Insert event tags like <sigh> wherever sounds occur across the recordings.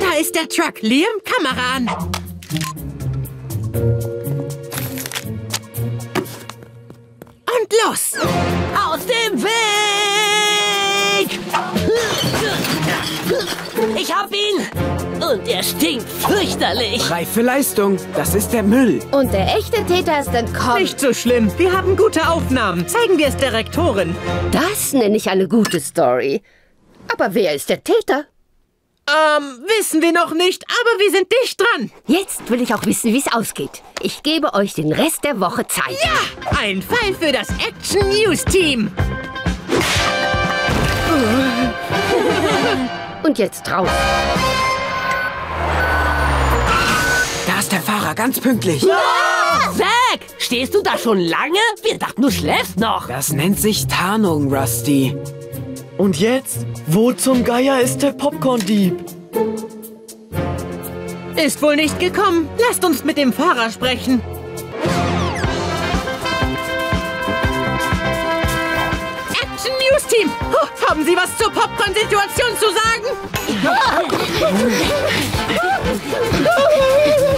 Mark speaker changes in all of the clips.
Speaker 1: Da ist der Truck. Liam, Kamera an. Und los.
Speaker 2: Aus dem Weg! Ich hab ihn! Und er stinkt fürchterlich.
Speaker 3: Reife Leistung, das ist der Müll.
Speaker 4: Und der echte Täter ist entkommen.
Speaker 1: Nicht so schlimm. Wir haben gute Aufnahmen. Zeigen wir es der Rektorin.
Speaker 4: Das nenne ich eine gute Story. Aber wer ist der Täter?
Speaker 1: Ähm, wissen wir noch nicht, aber wir sind dicht dran.
Speaker 4: Jetzt will ich auch wissen, wie es ausgeht. Ich gebe euch den Rest der Woche Zeit.
Speaker 1: Ja, ein Fall für das Action News Team. <laughs>
Speaker 4: Und jetzt raus.
Speaker 3: Da ist der Fahrer, ganz pünktlich.
Speaker 2: Zack, stehst du da schon lange? Wir dachten, du schläfst noch.
Speaker 3: Das nennt sich Tarnung, Rusty.
Speaker 5: Und jetzt? Wo zum Geier ist der Popcorn-Dieb?
Speaker 1: Ist wohl nicht gekommen. Lasst uns mit dem Fahrer sprechen. News Team, oh, haben Sie was zur Popcorn-Situation zu sagen?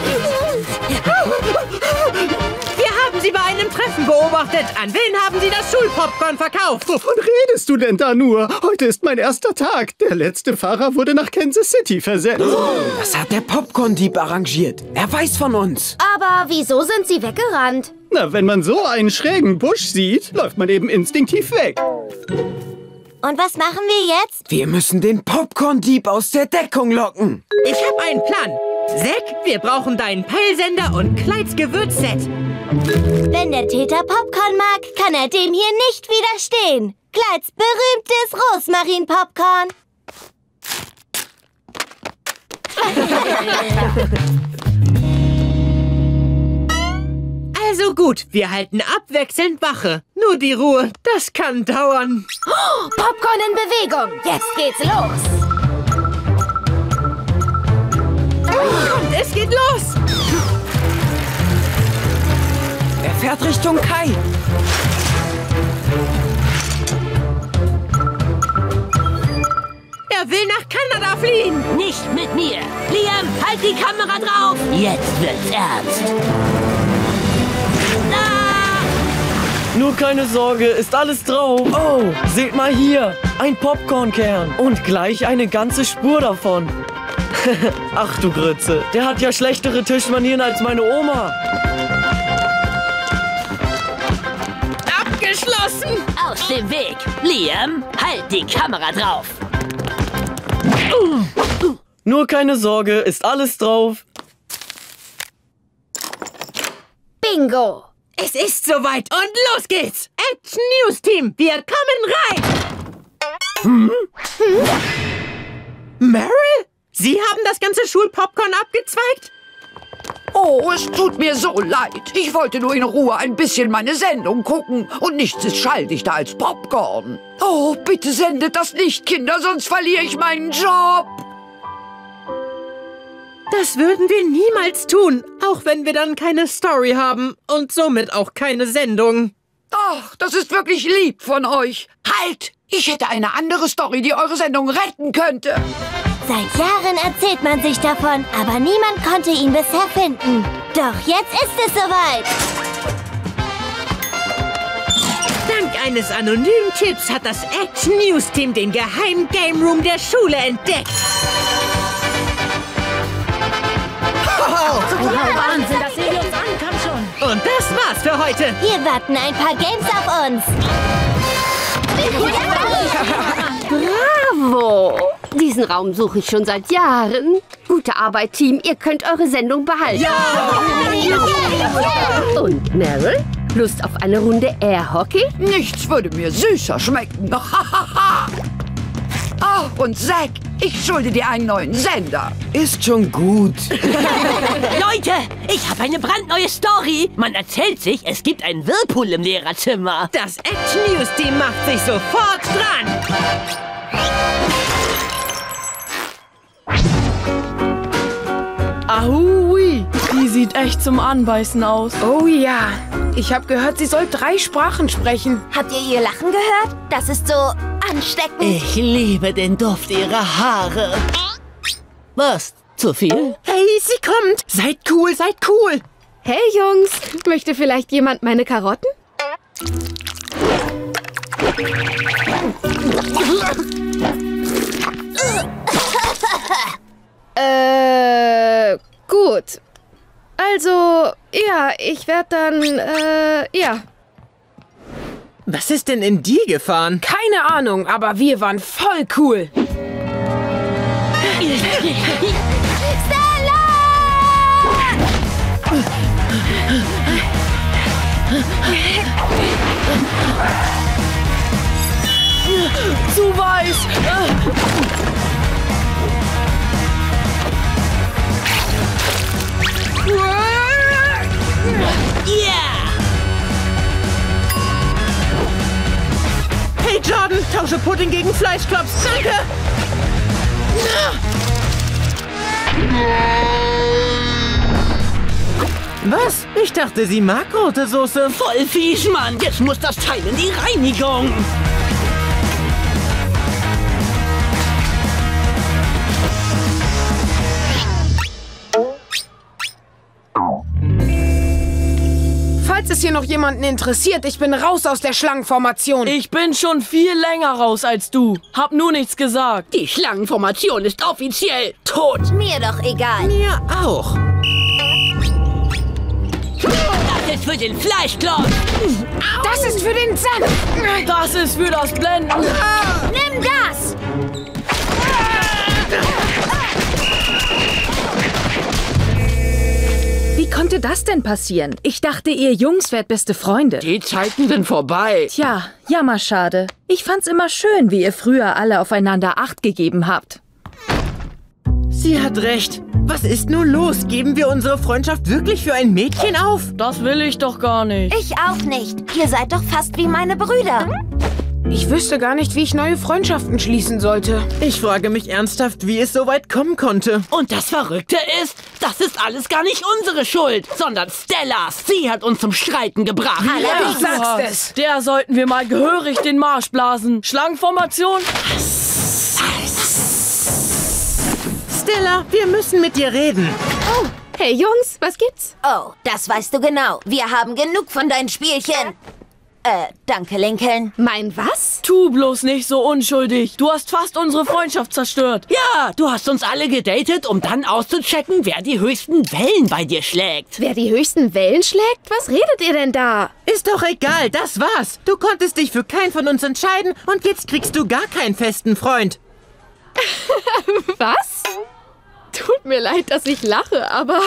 Speaker 1: <laughs> Treffen beobachtet. An wen haben Sie das Schulpopcorn verkauft?
Speaker 6: Wovon redest du denn da nur? Heute ist mein erster Tag. Der letzte Fahrer wurde nach Kansas City versetzt.
Speaker 3: Das hat der Popcorn-Dieb arrangiert. Er weiß von uns.
Speaker 4: Aber wieso sind sie weggerannt?
Speaker 6: Na, wenn man so einen schrägen Busch sieht, läuft man eben instinktiv weg.
Speaker 7: Und was machen wir jetzt?
Speaker 3: Wir müssen den Popcorn-Dieb aus der Deckung locken.
Speaker 1: Ich habe einen Plan. Zack, wir brauchen deinen Peilsender und Kleids Gewürzset.
Speaker 7: Wenn der Täter Popcorn mag, kann er dem hier nicht widerstehen. Kleids berühmtes Rosmarin-Popcorn. <laughs>
Speaker 1: Also gut, wir halten abwechselnd Wache. Nur die Ruhe, das kann dauern. <gasps>
Speaker 4: Popcorn in Bewegung. Jetzt geht's los.
Speaker 1: Und es geht los.
Speaker 3: Fährt Richtung Kai.
Speaker 1: Er will nach Kanada fliehen.
Speaker 2: Nicht mit mir. Liam, halt die Kamera drauf. Jetzt wird's ernst. Ah!
Speaker 5: Nur keine Sorge, ist alles drauf. Oh, seht mal hier. Ein Popcornkern. Und gleich eine ganze Spur davon. <laughs> Ach du Grütze, der hat ja schlechtere Tischmanieren als meine Oma.
Speaker 1: Abgeschlossen.
Speaker 2: Aus dem Weg. Liam, halt die Kamera drauf.
Speaker 5: Nur keine Sorge, ist alles drauf.
Speaker 4: Bingo.
Speaker 1: Es ist soweit und los geht's. Action News Team, wir kommen rein. Hm? Meryl? Sie haben das ganze Schulpopcorn abgezweigt?
Speaker 8: Oh, es tut mir so leid. Ich wollte nur in Ruhe ein bisschen meine Sendung gucken und nichts ist schalldichter als Popcorn. Oh, bitte sendet das nicht, Kinder, sonst verliere ich meinen Job.
Speaker 1: Das würden wir niemals tun, auch wenn wir dann keine Story haben und somit auch keine Sendung.
Speaker 8: Ach, das ist wirklich lieb von euch. Halt! Ich hätte eine andere Story, die eure Sendung retten könnte.
Speaker 7: Seit Jahren erzählt man sich davon, aber niemand konnte ihn bisher finden. Doch jetzt ist es soweit.
Speaker 1: Dank eines anonymen Tipps hat das Action News Team den geheimen Game Room der Schule entdeckt.
Speaker 4: Wahnsinn, das sehen wir uns an. Komm schon.
Speaker 1: Und das war's für heute.
Speaker 7: Hier warten ein paar Games auf uns.
Speaker 4: Bravo. Diesen Raum suche ich schon seit Jahren. Gute Arbeit, Team. Ihr könnt eure Sendung behalten. Und Meryl? Lust auf eine Runde Airhockey?
Speaker 8: Nichts würde mir süßer schmecken. <laughs> Ah, und Zack, ich schulde dir einen neuen Sender.
Speaker 3: Ist schon gut. <laughs>
Speaker 2: Leute, ich habe eine brandneue Story. Man erzählt sich, es gibt einen Whirlpool im Lehrerzimmer.
Speaker 1: Das Action News Team macht sich sofort dran.
Speaker 9: Ahui, die sieht echt zum Anbeißen aus.
Speaker 10: Oh ja, ich habe gehört, sie soll drei Sprachen sprechen.
Speaker 7: Habt ihr ihr Lachen gehört? Das ist so
Speaker 11: ansteckend.
Speaker 2: Ich liebe den Duft ihrer Haare. Was? Zu viel?
Speaker 12: Hey, sie kommt. Seid cool, seid cool.
Speaker 13: Hey Jungs, möchte vielleicht jemand meine Karotten? <laughs> äh, gut. Also, ja, ich werde dann, äh, ja.
Speaker 1: Was ist denn in die gefahren?
Speaker 10: Keine Ahnung, aber wir waren voll cool. Zu weiß.
Speaker 2: Yeah!
Speaker 1: Hey Jordan, tausche Pudding gegen Fleischklops. Danke. Was? Ich dachte, sie mag rote Soße.
Speaker 2: Voll fies, Mann. Jetzt muss das Teil in die Reinigung.
Speaker 10: Es hier noch jemanden interessiert, ich bin raus aus der Schlangenformation.
Speaker 9: Ich bin schon viel länger raus als du. Hab nur nichts gesagt.
Speaker 2: Die Schlangenformation ist offiziell tot.
Speaker 11: Mir doch egal.
Speaker 1: Mir auch.
Speaker 2: Das ist für den Fleischklopf.
Speaker 10: Das ist für den Senf.
Speaker 9: Das ist für das Blenden.
Speaker 11: Nimm das.
Speaker 13: Wie konnte das denn passieren? Ich dachte, ihr Jungs wärt beste Freunde.
Speaker 14: Die Zeiten sind vorbei.
Speaker 13: Tja, jammerschade. Ich fand's immer schön, wie ihr früher alle aufeinander Acht gegeben habt.
Speaker 1: Sie hat recht. Was ist nun los? Geben wir unsere Freundschaft wirklich für ein Mädchen auf?
Speaker 9: Das will ich doch gar nicht.
Speaker 11: Ich auch nicht. Ihr seid doch fast wie meine Brüder.
Speaker 10: Ich wüsste gar nicht, wie ich neue Freundschaften schließen sollte.
Speaker 1: Ich frage mich ernsthaft, wie es so weit kommen konnte.
Speaker 2: Und das Verrückte ist, das ist alles gar nicht unsere Schuld, sondern Stellas. Sie hat uns zum Streiten gebracht.
Speaker 10: Du sagst es.
Speaker 9: Der sollten wir mal gehörig den Marsch blasen. Schlangenformation?
Speaker 1: Stella, wir müssen mit dir reden.
Speaker 13: Hey Jungs, was gibt's?
Speaker 11: Oh, das weißt du genau. Wir haben genug von deinen Spielchen. Äh, danke, Lincoln.
Speaker 13: Mein was?
Speaker 9: Tu bloß nicht so unschuldig. Du hast fast unsere Freundschaft zerstört.
Speaker 2: Ja, du hast uns alle gedatet, um dann auszuchecken, wer die höchsten Wellen bei dir schlägt.
Speaker 13: Wer die höchsten Wellen schlägt? Was redet ihr denn da?
Speaker 1: Ist doch egal, das war's. Du konntest dich für keinen von uns entscheiden und jetzt kriegst du gar keinen festen Freund. <laughs>
Speaker 13: Was? Tut mir leid, dass ich lache, aber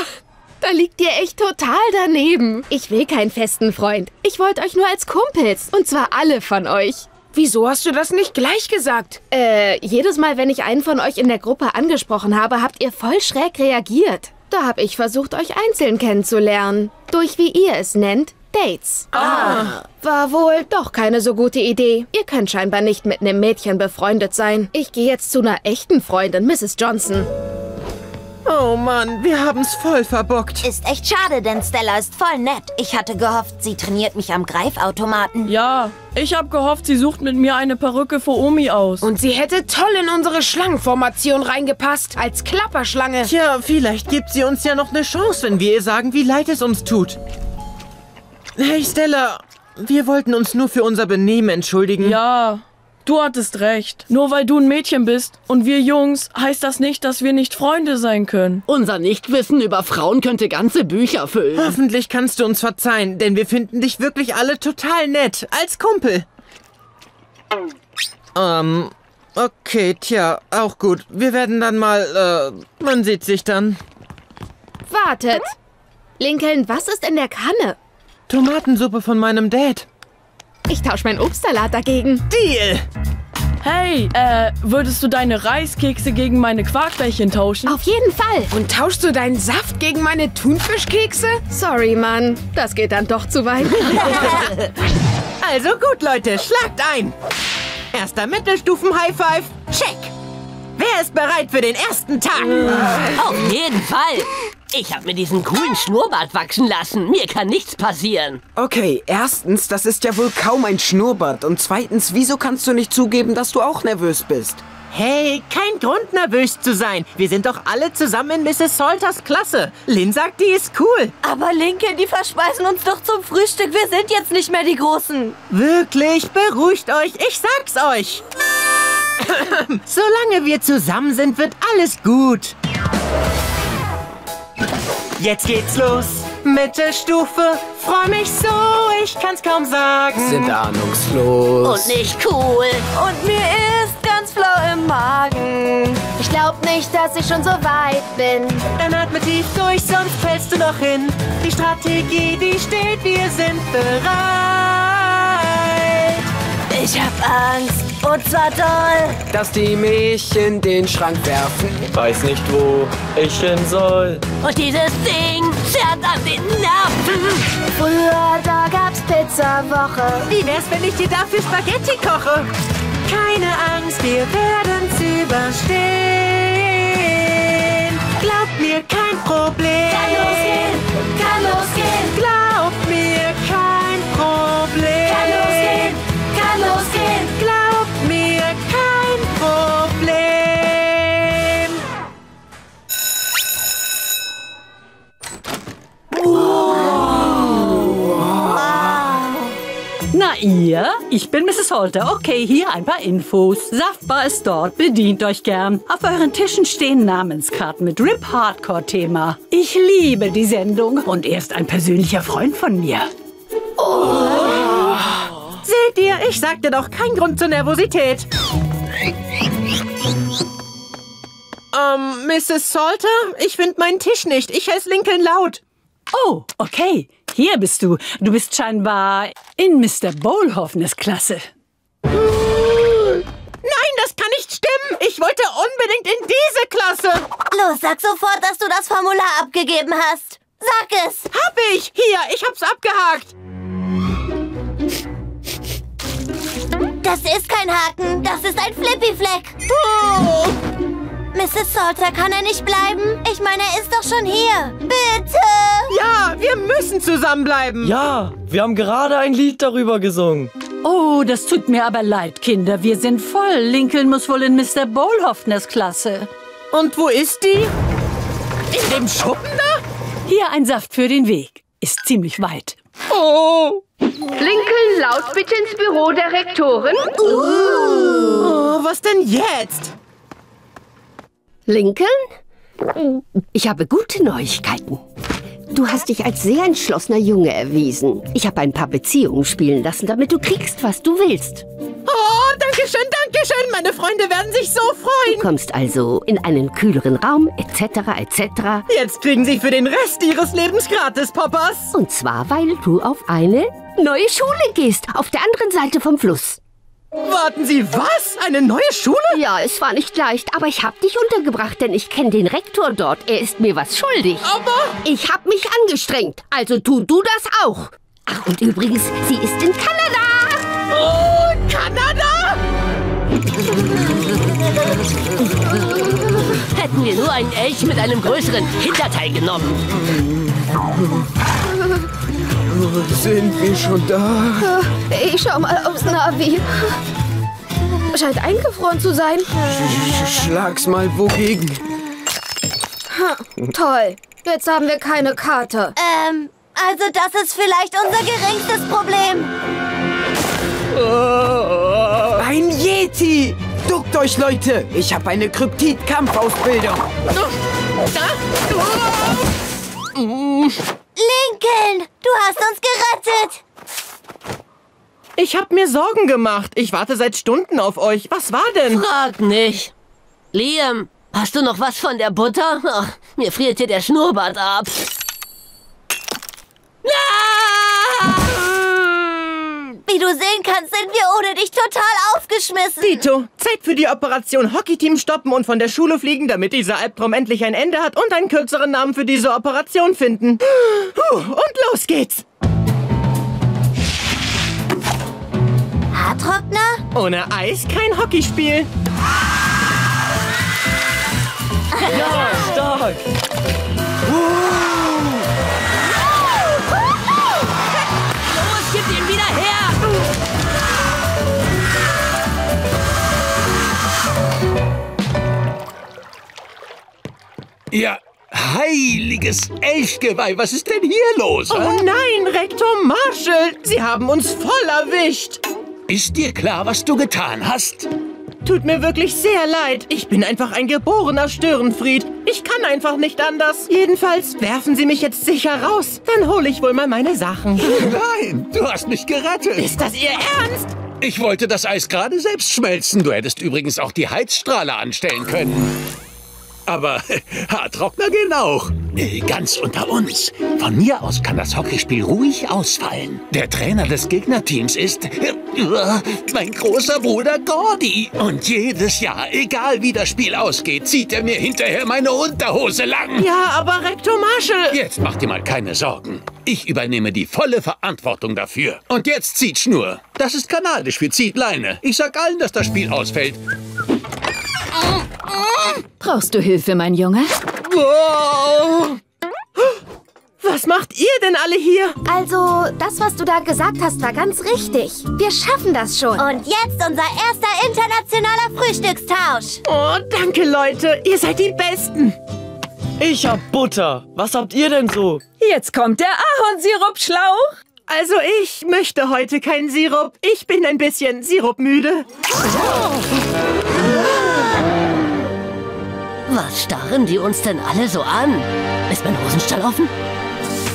Speaker 13: da liegt ihr echt total daneben. Ich will keinen festen Freund. Ich wollte euch nur als Kumpels. Und zwar alle von euch.
Speaker 10: Wieso hast du das nicht gleich gesagt?
Speaker 13: Äh, jedes Mal, wenn ich einen von euch in der Gruppe angesprochen habe, habt ihr voll schräg reagiert. Da habe ich versucht, euch einzeln kennenzulernen. Durch, wie ihr es nennt, Dates. Ah. War wohl doch keine so gute Idee. Ihr könnt scheinbar nicht mit einem Mädchen befreundet sein. Ich gehe jetzt zu einer echten Freundin, Mrs. Johnson.
Speaker 1: Oh Mann, wir haben's voll verbockt.
Speaker 11: Ist echt schade, denn Stella ist voll nett. Ich hatte gehofft, sie trainiert mich am Greifautomaten.
Speaker 9: Ja, ich hab gehofft, sie sucht mit mir eine Perücke für Omi aus.
Speaker 10: Und sie hätte toll in unsere Schlangenformation reingepasst. Als Klapperschlange.
Speaker 1: Tja, vielleicht gibt sie uns ja noch eine Chance, wenn wir ihr sagen, wie leid es uns tut. Hey Stella, wir wollten uns nur für unser Benehmen entschuldigen.
Speaker 9: Ja, du hattest recht. Nur weil du ein Mädchen bist und wir Jungs, heißt das nicht, dass wir nicht Freunde sein können.
Speaker 2: Unser Nichtwissen über Frauen könnte ganze Bücher füllen.
Speaker 1: Hoffentlich kannst du uns verzeihen, denn wir finden dich wirklich alle total nett. Als Kumpel. Ähm, okay, tja, auch gut. Wir werden dann mal, äh, man sieht sich dann.
Speaker 13: Wartet. Lincoln, was ist in der Kanne?
Speaker 1: Tomatensuppe von meinem Dad.
Speaker 13: Ich tausche meinen Obstsalat dagegen.
Speaker 1: Deal!
Speaker 9: Hey, äh, würdest du deine Reiskekse gegen meine Quarkbällchen tauschen?
Speaker 13: Auf jeden Fall.
Speaker 10: Und tauschst du deinen Saft gegen meine Thunfischkekse?
Speaker 13: Sorry, Mann. Das geht dann doch zu weit. <laughs>
Speaker 1: Also gut, Leute, schlagt ein. Erster Mittelstufen-High Five. Check. Wer ist bereit für den ersten Tag?
Speaker 2: Auf jeden Fall. Ich habe mir diesen coolen Schnurrbart wachsen lassen. Mir kann nichts passieren.
Speaker 3: Okay, erstens, das ist ja wohl kaum ein Schnurrbart. Und zweitens, wieso kannst du nicht zugeben, dass du auch nervös bist?
Speaker 1: Hey, kein Grund nervös zu sein. Wir sind doch alle zusammen in Mrs. Salters Klasse. Lynn sagt, die ist cool.
Speaker 7: Aber Lincoln, die verspeisen uns doch zum Frühstück. Wir sind jetzt nicht mehr die Großen.
Speaker 1: Wirklich, beruhigt euch. Ich sag's euch. <laughs> Solange wir zusammen sind, wird alles gut. Jetzt geht's los. Mittelstufe, freu mich so, ich kann's kaum sagen.
Speaker 3: Sind ahnungslos.
Speaker 2: Und nicht cool.
Speaker 7: Und mir ist ganz flau im Magen.
Speaker 13: Ich glaub nicht, dass ich schon so weit bin.
Speaker 1: Dann atme tief durch, sonst fällst du noch hin. Die Strategie, die steht, wir sind bereit.
Speaker 7: Ich hab Angst. Und zwar doll.
Speaker 3: Dass die mich in den Schrank werfen.
Speaker 5: Weiß nicht, wo ich hin soll.
Speaker 2: Und dieses Ding zerrt an den Nerven.
Speaker 13: Früher, da gab's Pizzawoche.
Speaker 1: Wie wär's, wenn ich dir dafür Spaghetti koche? Keine Angst, wir werden's überstehen. Glaub mir, kein Problem.
Speaker 7: Kann losgehen, kann losgehen.
Speaker 1: Glaub
Speaker 15: ihr? Ich bin Mrs. Holter. Okay, hier ein paar Infos. Saftbar ist dort. Bedient euch gern. Auf euren Tischen stehen Namenskarten mit Rip Hardcore Thema. Ich liebe die Sendung und er ist ein persönlicher Freund von mir.
Speaker 1: Seht ihr, ich sagte doch, kein Grund zur Nervosität. Ähm, Mrs. Salter, ich finde meinen Tisch nicht. Ich heiße Lincoln Laut.
Speaker 15: Oh, okay. Hier bist du. Du bist scheinbar in Mr. Bohlhoffnes Klasse.
Speaker 1: Nein, das kann nicht stimmen. Ich wollte unbedingt in diese Klasse.
Speaker 7: Los, sag sofort, dass du das Formular abgegeben hast. Sag es.
Speaker 1: Hab ich. Hier, ich hab's abgehakt.
Speaker 7: Das ist kein Haken. Das ist ein Flippy-Fleck.
Speaker 1: Oh.
Speaker 7: Mrs. Salter, kann er nicht bleiben? Ich meine, er ist doch schon hier. Bitte.
Speaker 1: Ja, wir müssen zusammenbleiben.
Speaker 5: Ja, wir haben gerade ein Lied darüber gesungen.
Speaker 15: Oh, das tut mir aber leid, Kinder. Wir sind voll. Lincoln muss wohl in Mr. Bohlhoffners Klasse.
Speaker 1: Und wo ist die? In dem Schuppen da?
Speaker 15: Hier ein Saft für den Weg. Ist ziemlich weit.
Speaker 1: Oh.
Speaker 4: Lincoln, laut bitte ins Büro der Rektorin.
Speaker 1: Oh, was denn jetzt?
Speaker 4: Lincoln? Ich habe gute Neuigkeiten. Du hast dich als sehr entschlossener Junge erwiesen. Ich habe ein paar Beziehungen spielen lassen, damit du kriegst, was du willst.
Speaker 1: Oh, danke schön, danke schön. Meine Freunde werden sich so
Speaker 4: Du
Speaker 1: freuen.
Speaker 4: kommst also in einen kühleren Raum, etc., etc.
Speaker 1: Jetzt kriegen sie für den Rest ihres Lebens gratis, Poppers.
Speaker 4: Und zwar, weil du auf eine neue Schule gehst, auf der anderen Seite vom Fluss.
Speaker 1: Warten Sie, was? Eine neue Schule?
Speaker 4: Ja, es war nicht leicht, aber ich habe dich untergebracht, denn ich kenne den Rektor dort. Er ist mir was schuldig.
Speaker 1: Aber...
Speaker 4: Ich habe mich angestrengt, also tu du das auch. Ach, und übrigens, sie ist in Kanada.
Speaker 1: Oh, Kanada?
Speaker 2: Hätten wir nur einen Elch mit einem größeren Hinterteil genommen.
Speaker 3: Sind wir schon da?
Speaker 13: Ich schau mal aufs Navi. Scheint eingefroren zu sein.
Speaker 3: Sch Schlag's mal wogegen.
Speaker 13: Toll. Jetzt haben wir keine Karte.
Speaker 7: Ähm, also das ist vielleicht unser geringstes Problem.
Speaker 3: Ein Yeti! Duckt euch, Leute! Ich habe eine Kryptid-Kampfausbildung.
Speaker 7: Lincoln, du hast uns gerettet.
Speaker 1: Ich hab mir Sorgen gemacht. Ich warte seit Stunden auf euch. Was war denn?
Speaker 2: Frag nicht. Liam, hast du noch was von der Butter? Ach, mir friert hier der Schnurrbart ab. Ah!
Speaker 7: Wie du sehen kannst, sind wir ohne dich total aufgeschmissen.
Speaker 1: Dito, Zeit für die Operation Hockeyteam stoppen und von der Schule fliegen, damit dieser Albtraum endlich ein Ende hat und einen kürzeren Namen für diese Operation finden. Puh, und los geht's.
Speaker 7: Haartrockner?
Speaker 1: Ohne Eis kein Hockeyspiel.
Speaker 9: Ja, stark.
Speaker 16: Ja, heiliges Elchgeweih, was ist denn hier los?
Speaker 1: Oh
Speaker 16: hä?
Speaker 1: nein, Rektor Marshall! Sie haben uns voll erwischt!
Speaker 16: Ist dir klar, was du getan hast?
Speaker 1: Tut mir wirklich sehr leid. Ich bin einfach ein geborener Störenfried. Ich kann einfach nicht anders. Jedenfalls werfen Sie mich jetzt sicher raus. Dann hole ich wohl mal meine Sachen.
Speaker 16: Nein, du hast mich gerettet.
Speaker 1: Ist das Ihr Ernst?
Speaker 16: Ich wollte das Eis gerade selbst schmelzen. Du hättest übrigens auch die Heizstrahler anstellen können. Aber <laughs> Haartrockner gehen auch. Ganz unter uns. Von mir aus kann das Hockeyspiel ruhig ausfallen. Der Trainer des Gegnerteams ist äh, mein großer Bruder Gordy. Und jedes Jahr, egal wie das Spiel ausgeht, zieht er mir hinterher meine Unterhose lang.
Speaker 1: Ja, aber Rektor Marshall...
Speaker 16: Jetzt mach dir mal keine Sorgen. Ich übernehme die volle Verantwortung dafür. Und jetzt zieht Schnur. Das ist kanadisch für zieht Leine. Ich sag allen, dass das Spiel ausfällt.
Speaker 14: Brauchst du Hilfe, mein Junge?
Speaker 1: Wow. Was macht ihr denn alle hier?
Speaker 13: Also, das, was du da gesagt hast, war ganz richtig. Wir schaffen das schon.
Speaker 11: Und jetzt unser erster internationaler Frühstückstausch.
Speaker 1: Oh, danke, Leute. Ihr seid die Besten.
Speaker 9: Ich hab Butter. Was habt ihr denn so?
Speaker 14: Jetzt kommt der Ahornsirupschlauch.
Speaker 1: Also, ich möchte heute keinen Sirup. Ich bin ein bisschen sirupmüde. <laughs>
Speaker 2: Was starren die uns denn alle so an? Ist mein Hosenstall offen?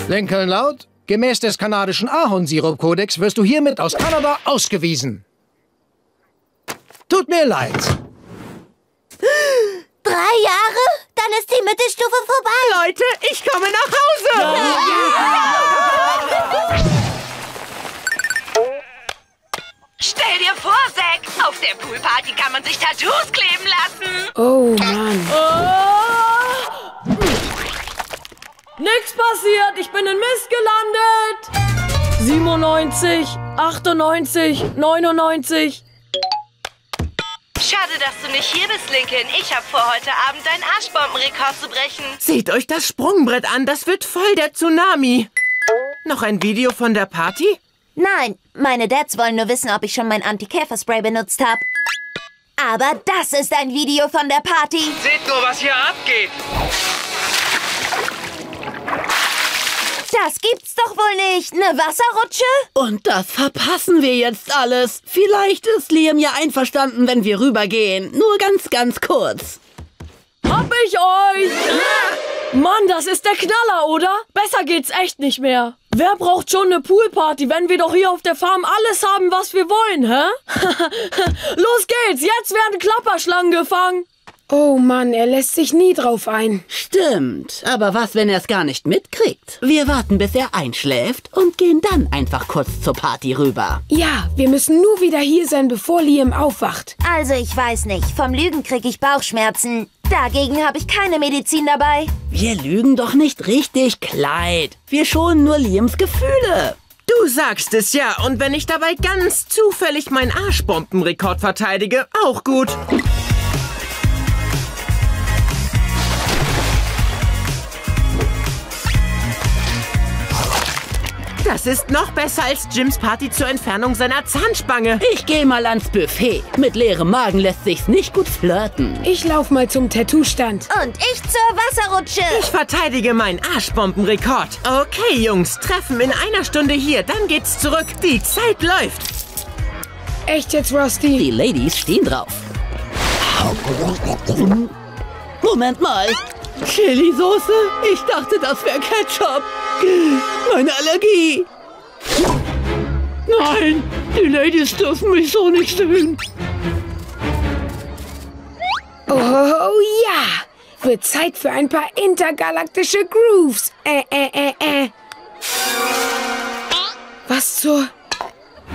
Speaker 7: Lincoln Laut, gemäß des kanadischen Ahornsirup-Kodex wirst du hiermit aus Kanada ausgewiesen. Tut mir leid.
Speaker 11: Drei Jahre? Dann ist die Mittelstufe vorbei.
Speaker 1: Leute, ich komme nach Hause. <laughs>
Speaker 17: Stell dir vor, Zack, auf der Poolparty kann man sich Tattoos kleben lassen.
Speaker 8: Oh Mann.
Speaker 9: Nix passiert, ich bin in Mist gelandet. 97, 98, 99.
Speaker 17: Schade, dass du nicht hier bist, Lincoln. Ich habe vor, heute Abend deinen Arschbombenrekord zu brechen.
Speaker 1: Seht euch das Sprungbrett an. Das wird voll der Tsunami. Noch ein Video von der Party?
Speaker 11: Nein, meine Dads wollen nur wissen, ob ich schon mein Anti-Käferspray benutzt habe. Aber das ist ein Video von der Party.
Speaker 18: Seht nur, was hier abgeht.
Speaker 11: Das gibt's doch wohl nicht. Eine Wasserrutsche?
Speaker 2: Und das verpassen wir jetzt alles. Vielleicht ist Liam ja einverstanden, wenn wir rübergehen. Nur ganz, ganz kurz.
Speaker 9: Hab ich euch! Mann, das ist der Knaller, oder? Besser geht's echt nicht mehr. Wer braucht schon eine Poolparty, wenn wir doch hier auf der Farm alles haben, was wir wollen, hä? <laughs> Los geht's, jetzt werden Klapperschlangen gefangen.
Speaker 8: Oh Mann, er lässt sich nie drauf ein.
Speaker 2: Stimmt, aber was, wenn er es gar nicht mitkriegt? Wir warten, bis er einschläft und gehen dann einfach kurz zur Party rüber.
Speaker 8: Ja, wir müssen nur wieder hier sein, bevor Liam aufwacht.
Speaker 11: Also, ich weiß nicht. Vom Lügen krieg ich Bauchschmerzen. Dagegen habe ich keine Medizin dabei.
Speaker 2: Wir lügen doch nicht richtig, Clyde. Wir schonen nur Liams Gefühle.
Speaker 1: Du sagst es ja. Und wenn ich dabei ganz zufällig meinen Arschbombenrekord verteidige, auch gut. Das ist noch besser als Jims Party zur Entfernung seiner Zahnspange.
Speaker 2: Ich gehe mal ans Buffet. Mit leerem Magen lässt sich's nicht gut flirten.
Speaker 8: Ich lauf mal zum Tattoo-Stand.
Speaker 11: Und ich zur Wasserrutsche.
Speaker 1: Ich verteidige meinen Arschbombenrekord. Okay, Jungs, treffen in einer Stunde hier. Dann geht's zurück. Die Zeit läuft.
Speaker 8: Echt jetzt, Rusty?
Speaker 2: Die Ladies stehen drauf. Moment mal. Chili-Soße? Ich dachte, das wäre Ketchup. Meine Allergie. Nein, die Ladies dürfen mich so nicht sehen.
Speaker 8: Oh ja! Wird Zeit für ein paar intergalaktische Grooves. Äh, äh, äh, äh. Was zur...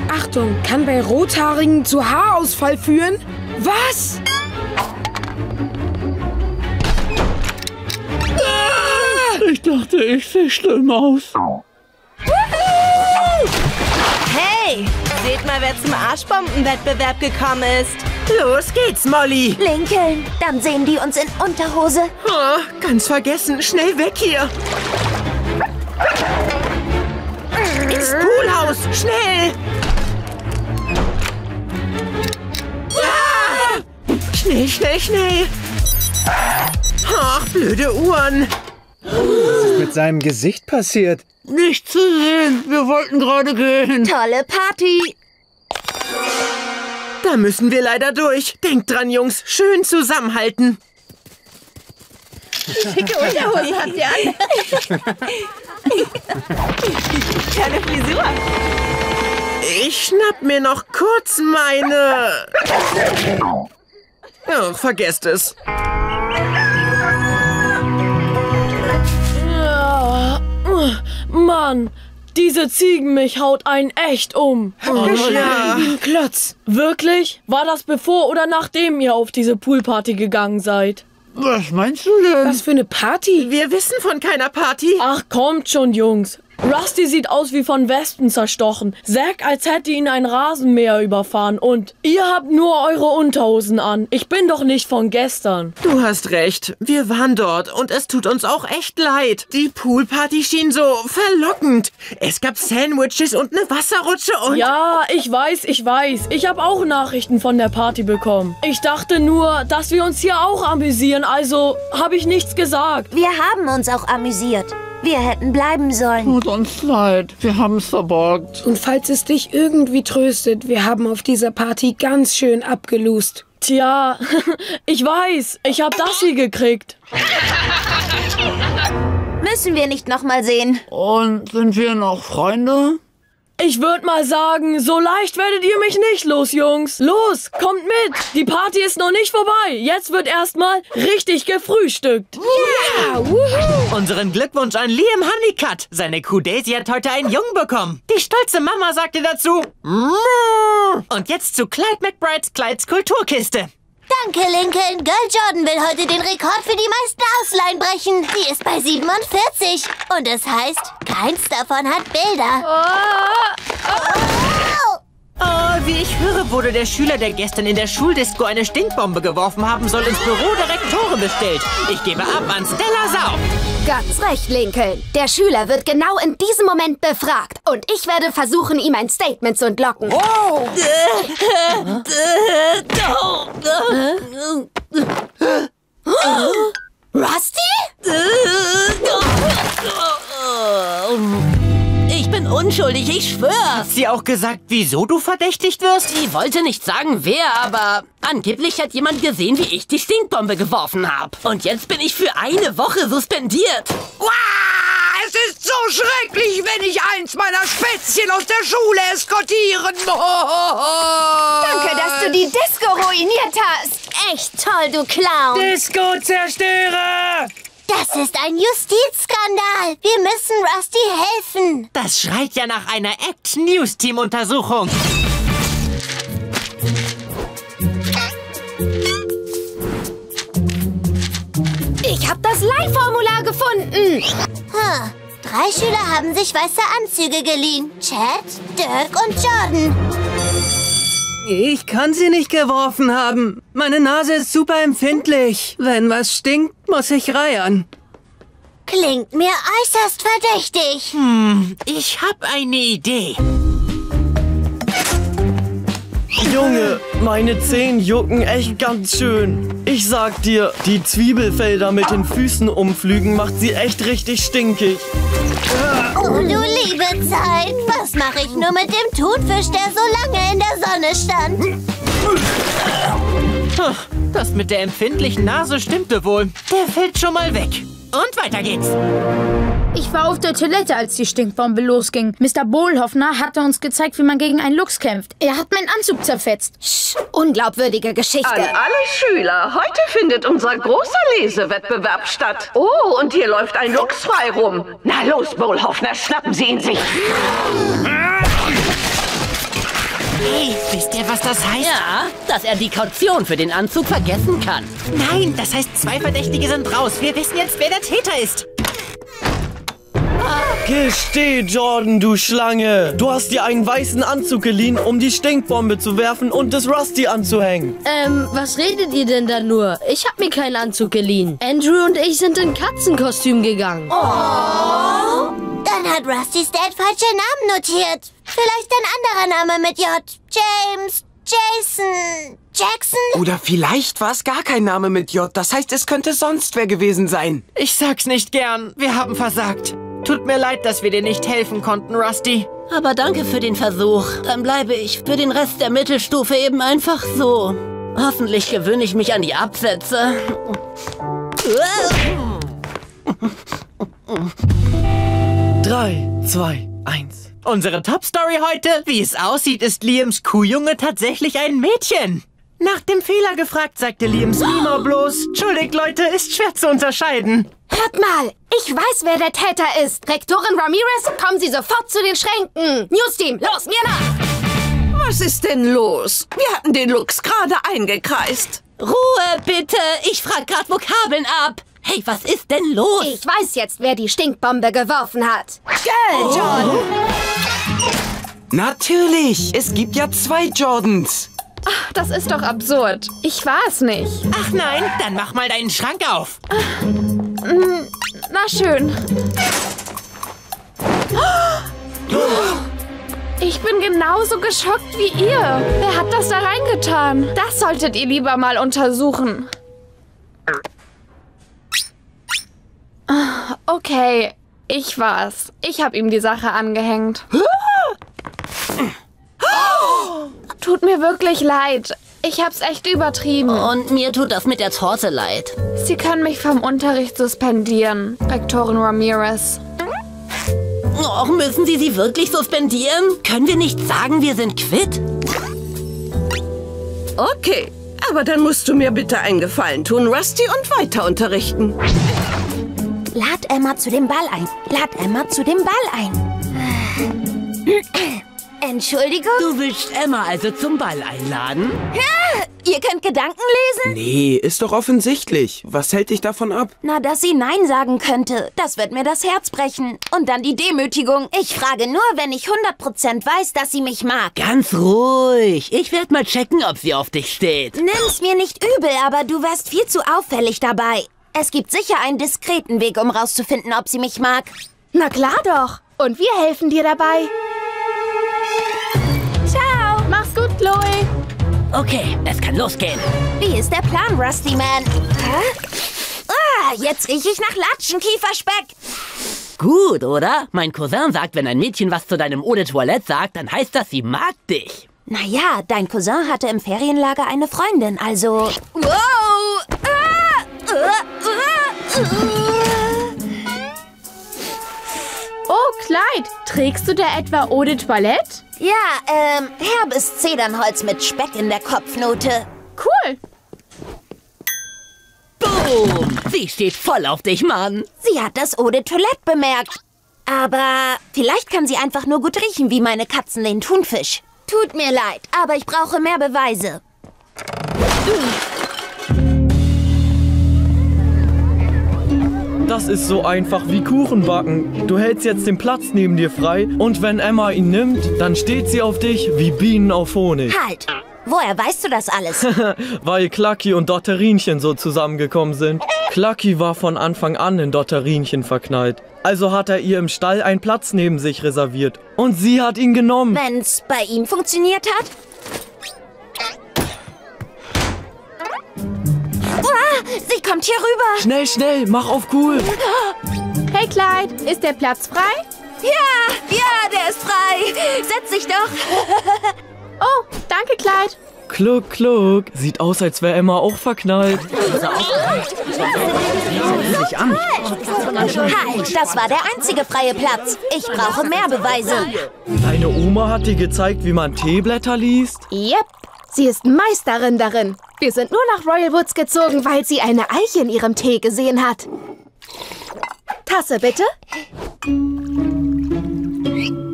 Speaker 8: Achtung, kann bei Rothaarigen zu Haarausfall führen? Was?
Speaker 19: Ich dachte, ich sehe schlimm aus.
Speaker 11: Hey, seht
Speaker 7: mal, wer zum Arschbombenwettbewerb gekommen ist.
Speaker 1: Los geht's, Molly.
Speaker 7: Lincoln, dann sehen die uns in Unterhose.
Speaker 1: Oh, ganz vergessen. Schnell weg hier. Ins Poolhaus. Schnell. Ah! Schnell, schnell, schnell. Ach, blöde Uhren.
Speaker 20: Was ist mit seinem Gesicht passiert?
Speaker 8: Nicht zu sehen. Wir wollten gerade gehen.
Speaker 7: Tolle Party.
Speaker 1: Da müssen wir leider durch. Denkt dran, Jungs. Schön zusammenhalten.
Speaker 7: Schicke Unterhose habt ihr an. Tolle Frisur.
Speaker 1: Ich schnapp mir noch kurz meine... Oh, vergesst es.
Speaker 9: Mann, diese Ziegenmilch haut einen echt um.
Speaker 1: Oh, ja.
Speaker 9: Wie ein Klotz. Wirklich? War das bevor oder nachdem ihr auf diese Poolparty gegangen seid?
Speaker 8: Was meinst du denn?
Speaker 9: Was für eine Party?
Speaker 1: Wir wissen von keiner Party.
Speaker 9: Ach, kommt schon, Jungs. Rusty sieht aus wie von Wespen zerstochen. Zack, als hätte ihn ein Rasenmäher überfahren. Und ihr habt nur eure Unterhosen an. Ich bin doch nicht von gestern.
Speaker 1: Du hast recht. Wir waren dort und es tut uns auch echt leid. Die Poolparty schien so verlockend. Es gab Sandwiches und eine Wasserrutsche und...
Speaker 9: Ja, ich weiß, ich weiß. Ich habe auch Nachrichten von der Party bekommen. Ich dachte nur, dass wir uns hier auch amüsieren, also habe ich nichts gesagt.
Speaker 7: Wir haben uns auch amüsiert. Wir hätten bleiben sollen.
Speaker 8: Tut uns leid. Wir haben es verborgt.
Speaker 21: Und falls es dich irgendwie tröstet, wir haben auf dieser Party ganz schön abgelust.
Speaker 9: Tja, <laughs> ich weiß. Ich habe das hier gekriegt.
Speaker 7: Müssen wir nicht nochmal sehen.
Speaker 8: Und sind wir noch Freunde?
Speaker 9: Ich würde mal sagen, so leicht werdet ihr mich nicht los, Jungs. Los, kommt mit. Die Party ist noch nicht vorbei. Jetzt wird erstmal richtig gefrühstückt.
Speaker 1: Ja! Wuhu. Unseren Glückwunsch an Liam Honeycutt. Seine Kuh Daisy hat heute einen Jungen bekommen. Die stolze Mama sagte dazu. "Mrrr." Und jetzt zu Clyde McBrides Clydes Kulturkiste.
Speaker 7: Danke, Lincoln. Girl Jordan will heute den Rekord für die meisten Ausleihen brechen. Die ist bei 47. Und es heißt, keins davon hat Bilder.
Speaker 1: Oh, wie ich höre, wurde der Schüler, der gestern in der Schuldisco eine Stinkbombe geworfen haben soll, ins Büro der Rektoren bestellt. Ich gebe ab an Stella Sau.
Speaker 13: Ganz recht, Lincoln. Der Schüler wird genau in diesem Moment befragt. Und ich werde versuchen, ihm ein Statement zu entlocken.
Speaker 1: Oh!
Speaker 13: Rusty? <laughs>
Speaker 2: Ich bin unschuldig, ich schwör's.
Speaker 1: Hat sie auch gesagt, wieso du verdächtigt wirst?
Speaker 2: Sie wollte nicht sagen, wer, aber angeblich hat jemand gesehen, wie ich die Stinkbombe geworfen habe. Und jetzt bin ich für eine Woche suspendiert.
Speaker 8: Uah, es ist so schrecklich, wenn ich eins meiner Spätzchen aus der Schule eskortieren muss.
Speaker 13: Danke, dass du die Disco ruiniert hast.
Speaker 7: Echt toll, du Clown.
Speaker 22: Disco-Zerstörer!
Speaker 7: Das ist ein Justizskandal. Wir müssen Rusty helfen.
Speaker 1: Das schreit ja nach einer Act-News-Team-Untersuchung.
Speaker 13: Ich habe das Leihformular gefunden.
Speaker 7: Huh. Drei Schüler haben sich weiße Anzüge geliehen. Chad, Dirk und Jordan.
Speaker 1: Ich kann sie nicht geworfen haben. Meine Nase ist super empfindlich. Wenn was stinkt, muss ich reiern.
Speaker 7: Klingt mir äußerst verdächtig.
Speaker 1: Hm, ich hab eine Idee.
Speaker 9: Junge, meine Zehen jucken echt ganz schön. Ich sag dir, die Zwiebelfelder mit den Füßen umflügen macht sie echt richtig stinkig.
Speaker 7: Oh, du liebe Zeit. Was mache ich nur mit dem Thunfisch, der so lange in der Sonne stand?
Speaker 1: Das mit der empfindlichen Nase stimmte wohl. Der fällt schon mal weg. Und weiter geht's.
Speaker 23: Ich war auf der Toilette, als die Stinkbombe losging. Mr. Bohlhoffner hatte uns gezeigt, wie man gegen einen Luchs kämpft. Er hat meinen Anzug zerfetzt.
Speaker 13: Sch, unglaubwürdige Geschichte.
Speaker 24: An alle Schüler, heute findet unser großer Lesewettbewerb statt. Oh, und hier läuft ein Luchs frei rum. Na los, Bohlhoffner, schnappen Sie ihn sich.
Speaker 1: Hey, wisst ihr, was das heißt?
Speaker 2: Ja, dass er die Kaution für den Anzug vergessen kann.
Speaker 1: Nein, das heißt, zwei Verdächtige sind raus. Wir wissen jetzt, wer der Täter ist.
Speaker 5: Gesteh, Jordan, du Schlange. Du hast dir einen weißen Anzug geliehen, um die Stinkbombe zu werfen und das Rusty anzuhängen.
Speaker 25: Ähm, was redet ihr denn da nur? Ich hab mir keinen Anzug geliehen. Andrew und ich sind in Katzenkostüm gegangen.
Speaker 7: Oh. Dann hat Rusty's Dad falsche Namen notiert. Vielleicht ein anderer Name mit J. James, Jason, Jackson?
Speaker 3: Oder vielleicht war es gar kein Name mit J. Das heißt, es könnte sonst wer gewesen sein.
Speaker 1: Ich sag's nicht gern. Wir haben versagt. Tut mir leid, dass wir dir nicht helfen konnten, Rusty.
Speaker 2: Aber danke für den Versuch. Dann bleibe ich für den Rest der Mittelstufe eben einfach so. Hoffentlich gewöhne ich mich an die Absätze.
Speaker 5: Drei, zwei, eins.
Speaker 1: Unsere Top-Story heute, wie es aussieht, ist Liams Kuhjunge tatsächlich ein Mädchen. Nach dem Fehler gefragt, sagte Liams Mimo bloß. Entschuldigt, Leute, ist schwer zu unterscheiden.
Speaker 13: Hört mal, ich weiß, wer der Täter ist. Rektorin Ramirez, kommen Sie sofort zu den Schränken. Newsteam, los, mir nach!
Speaker 26: Was ist denn los? Wir hatten den Lux gerade eingekreist.
Speaker 2: Ruhe, bitte. Ich frag grad Vokabeln ab. Hey, was ist denn los?
Speaker 13: Ich weiß jetzt, wer die Stinkbombe geworfen hat. Gell, John?
Speaker 3: Natürlich. Es gibt ja zwei Jordans.
Speaker 13: Ach, das ist doch absurd. Ich war es nicht.
Speaker 1: Ach nein, dann mach mal deinen Schrank auf.
Speaker 13: Mm, Na schön. Ich bin genauso geschockt wie ihr. Wer hat das da reingetan? Das solltet ihr lieber mal untersuchen. Okay, ich war's. Ich hab ihm die Sache angehängt. <gasps> <gasps> Tut mir wirklich leid. Ich hab's echt übertrieben.
Speaker 2: Und mir tut das mit der Torte leid.
Speaker 13: Sie können mich vom Unterricht suspendieren, Rektorin Ramirez.
Speaker 2: Och, müssen Sie sie wirklich suspendieren? Können wir nicht sagen, wir sind quitt?
Speaker 26: Okay, aber dann musst du mir bitte einen Gefallen tun, Rusty, und weiter unterrichten.
Speaker 7: Lad Emma zu dem Ball ein. Lad Emma zu dem Ball ein. <clears throat> Entschuldigung?
Speaker 2: Du willst Emma also zum Ball einladen?
Speaker 7: Ja, ihr könnt Gedanken lesen?
Speaker 3: Nee, ist doch offensichtlich. Was hält dich davon ab?
Speaker 7: Na, dass sie Nein sagen könnte. Das wird mir das Herz brechen. Und dann die Demütigung. Ich frage nur, wenn ich 100% weiß, dass sie mich mag.
Speaker 2: Ganz ruhig. Ich werde mal checken, ob sie auf dich steht.
Speaker 7: Nimm's mir nicht übel, aber du wärst viel zu auffällig dabei. Es gibt sicher einen diskreten Weg, um rauszufinden, ob sie mich mag.
Speaker 13: Na klar doch. Und wir helfen dir dabei. Chloe.
Speaker 2: Okay, es kann losgehen.
Speaker 7: Wie ist der Plan, Rusty Man? Hä? Ah, jetzt rieche ich nach Latschenkieferspeck.
Speaker 2: Gut, oder? Mein Cousin sagt, wenn ein Mädchen was zu deinem Eau de Toilette sagt, dann heißt das, sie mag dich.
Speaker 7: Naja, dein Cousin hatte im Ferienlager eine Freundin, also... Wow! Ah! Uh, uh, uh.
Speaker 13: Clyde, trägst du da etwa Eau de Toilette?
Speaker 7: Ja, ähm, herbes Zedernholz mit Speck in der Kopfnote.
Speaker 13: Cool.
Speaker 2: Boom! Sie steht voll auf dich, Mann.
Speaker 7: Sie hat das Eau de Toilette bemerkt. Aber vielleicht kann sie einfach nur gut riechen, wie meine Katzen den Thunfisch. Tut mir leid, aber ich brauche mehr Beweise.
Speaker 5: Das ist so einfach wie Kuchen backen. Du hältst jetzt den Platz neben dir frei und wenn Emma ihn nimmt, dann steht sie auf dich wie Bienen auf Honig.
Speaker 7: Halt! Woher weißt du das alles? <laughs>
Speaker 5: Weil Clucky und Dotterinchen so zusammengekommen sind. Clucky war von Anfang an in Dotterinchen verknallt. Also hat er ihr im Stall einen Platz neben sich reserviert. Und sie hat ihn genommen.
Speaker 7: Wenn's bei ihm funktioniert hat? Ah, sie kommt hier rüber.
Speaker 5: Schnell, schnell, mach auf cool.
Speaker 13: Hey, Clyde, ist der Platz frei?
Speaker 7: Ja, ja, der ist frei. Setz dich doch. <laughs>
Speaker 13: Oh, danke, Clyde.
Speaker 5: Kluck, kluck. Sieht aus, als wäre Emma auch verknallt.
Speaker 2: sich an.
Speaker 7: Halt, das war der einzige freie Platz. Ich brauche mehr Beweise.
Speaker 5: Deine Oma hat dir gezeigt, wie man Teeblätter liest?
Speaker 13: Yep, sie ist Meisterin darin. Wir sind nur nach Royal Woods gezogen, weil sie eine Eiche in ihrem Tee gesehen hat. Tasse, bitte.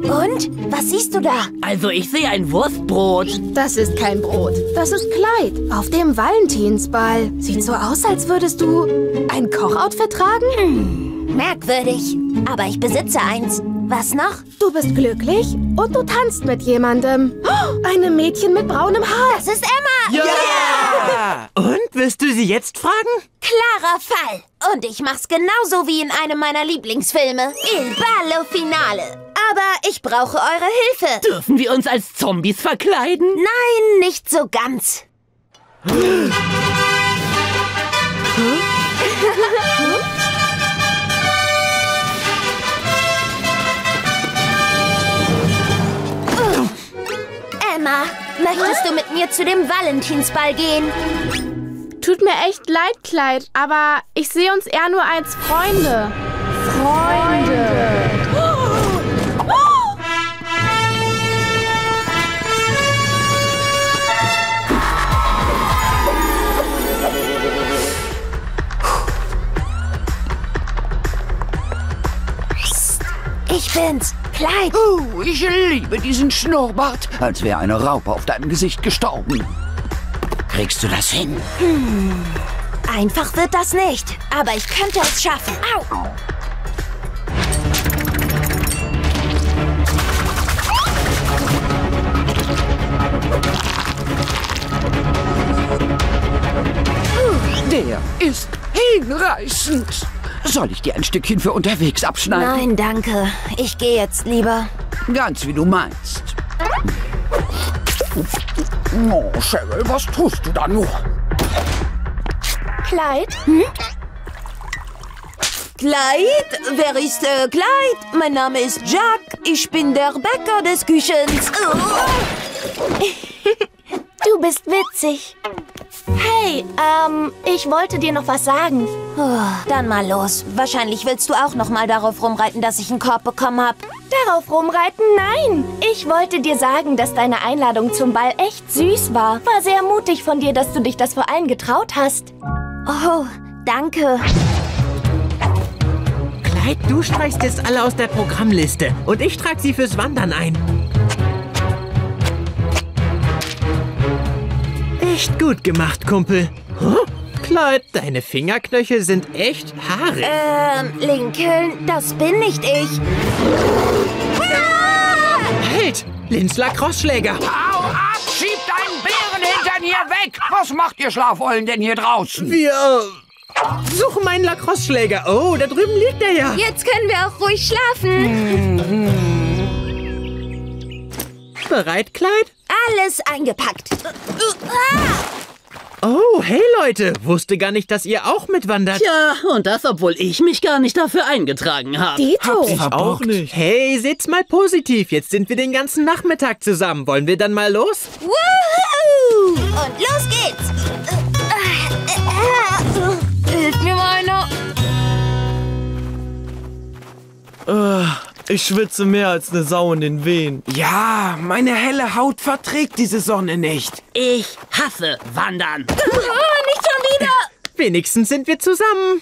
Speaker 7: Und? Was siehst du da?
Speaker 2: Also ich sehe ein Wurstbrot.
Speaker 13: Das ist kein Brot. Das ist Kleid. Auf dem Valentinsball. Sieht so aus, als würdest du ein Kochoutfit tragen?
Speaker 7: Merkwürdig. Aber ich besitze eins. Was noch?
Speaker 13: Du bist glücklich und du tanzt mit jemandem. Oh, einem Mädchen mit braunem Haar.
Speaker 7: Das ist Emma.
Speaker 1: Ja! Und wirst du sie jetzt fragen?
Speaker 7: Klarer Fall. Und ich mach's genauso wie in einem meiner Lieblingsfilme. Il Ballo Finale. Aber ich brauche eure Hilfe.
Speaker 2: Dürfen wir uns als Zombies verkleiden?
Speaker 7: Nein, nicht so ganz. <gasps> Emma, möchtest du mit mir zu dem Valentinsball gehen?
Speaker 13: Tut mir echt leid, Clyde, aber ich sehe uns eher nur als Freunde. Freunde.
Speaker 7: Ich bin's, Clyde.
Speaker 8: Oh, ich liebe diesen Schnurrbart, als wäre eine Raupe auf deinem Gesicht gestorben. Kriegst du das hin?
Speaker 7: Hm. Einfach wird das nicht, aber ich könnte es schaffen. Au!
Speaker 8: Der ist hinreißend. Soll ich dir ein Stückchen für unterwegs abschneiden?
Speaker 7: Nein, danke. Ich gehe jetzt lieber.
Speaker 8: Ganz wie du meinst. Oh, Cheryl, was tust du da nur?
Speaker 13: Clyde?
Speaker 7: Hm? Clyde? Wer ist äh, Clyde? Mein Name ist Jack. Ich bin der Bäcker des Küchens. <laughs>
Speaker 13: Du bist witzig. Hey, ähm, ich wollte dir noch was sagen.
Speaker 7: Oh, dann mal los. Wahrscheinlich willst du auch noch mal darauf rumreiten, dass ich einen Korb bekommen hab.
Speaker 13: Darauf rumreiten? Nein. Ich wollte dir sagen, dass deine Einladung zum Ball echt süß war. War sehr mutig von dir, dass du dich das vor allen getraut hast.
Speaker 7: Oh, danke.
Speaker 1: Clyde, du streichst jetzt alle aus der Programmliste und ich trage sie fürs Wandern ein. Echt gut gemacht, Kumpel. Huh? Clyde, deine Fingerknöchel sind echt haarig.
Speaker 7: Ähm, Lincoln, das bin nicht ich.
Speaker 1: Halt! Lins Lacrosse-Schläger.
Speaker 8: Hau ab! Schieb deinen Bärenhintern hier weg! Was macht ihr Schlafrollen denn hier draußen?
Speaker 1: Wir äh, suchen meinen Lacrosse-Schläger. Oh, da drüben liegt er ja.
Speaker 7: Jetzt können wir auch ruhig schlafen.
Speaker 1: Bereit, Clyde?
Speaker 7: Alles eingepackt.
Speaker 1: Oh, hey Leute, wusste gar nicht, dass ihr auch mitwandert.
Speaker 2: Tja, und das, obwohl ich mich gar nicht dafür eingetragen habe.
Speaker 13: Dito.
Speaker 1: Ich auch nicht. Hey, seht's mal positiv. Jetzt sind wir den ganzen Nachmittag zusammen. Wollen wir dann mal los?
Speaker 7: Woohoo! Und los geht's. Hilft mir mal einer.
Speaker 5: Äh, ich schwitze mehr als eine Sau in den Wehen.
Speaker 3: Ja, meine helle Haut verträgt diese Sonne nicht.
Speaker 2: Ich hasse Wandern.
Speaker 7: Ah, <laughs> nicht schon wieder.
Speaker 1: Wenigstens sind wir zusammen.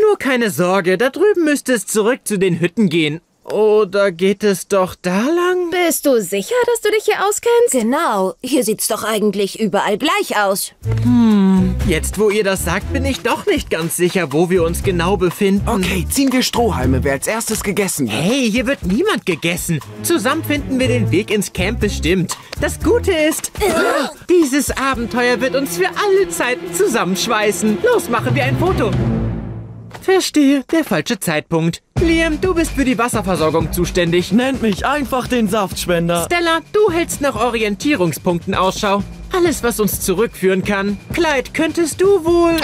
Speaker 1: Nur keine Sorge, da drüben müsste es zurück zu den Hütten gehen. Oder geht es doch da lang?
Speaker 13: Bist du sicher, dass du dich hier auskennst?
Speaker 7: Genau. Hier sieht's doch eigentlich überall gleich aus.
Speaker 1: Hm, jetzt wo ihr das sagt, bin ich doch nicht ganz sicher, wo wir uns genau befinden.
Speaker 3: Okay, ziehen wir Strohhalme, wer als erstes gegessen wird.
Speaker 1: Hey, hier wird niemand gegessen. Zusammen finden wir den Weg ins Camp bestimmt. Das Gute ist, <gasps> dieses Abenteuer wird uns für alle Zeiten zusammenschweißen. Los, machen wir ein Foto. Verstehe, der falsche Zeitpunkt. Liam, du bist für die Wasserversorgung zuständig.
Speaker 5: Nennt mich einfach den Saftspender.
Speaker 1: Stella, du hältst nach Orientierungspunkten Ausschau. Alles, was uns zurückführen kann. Clyde, könntest du wohl...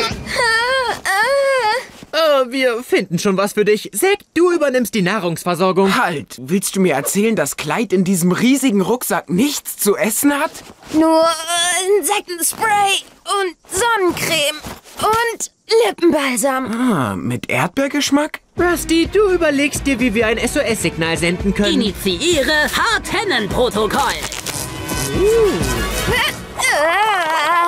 Speaker 1: Äh, <laughs> wir finden schon was für dich. Zack, du übernimmst die Nahrungsversorgung.
Speaker 3: Halt! Willst du mir erzählen, dass Clyde in diesem riesigen Rucksack nichts zu essen hat?
Speaker 7: Nur äh, Insektenspray und Sonnencreme und Lippenbalsam.
Speaker 3: Ah, mit Erdbeergeschmack?
Speaker 1: Rusty, du überlegst dir, wie wir ein SOS-Signal senden können.
Speaker 2: Initiiere Hartennenprotokoll.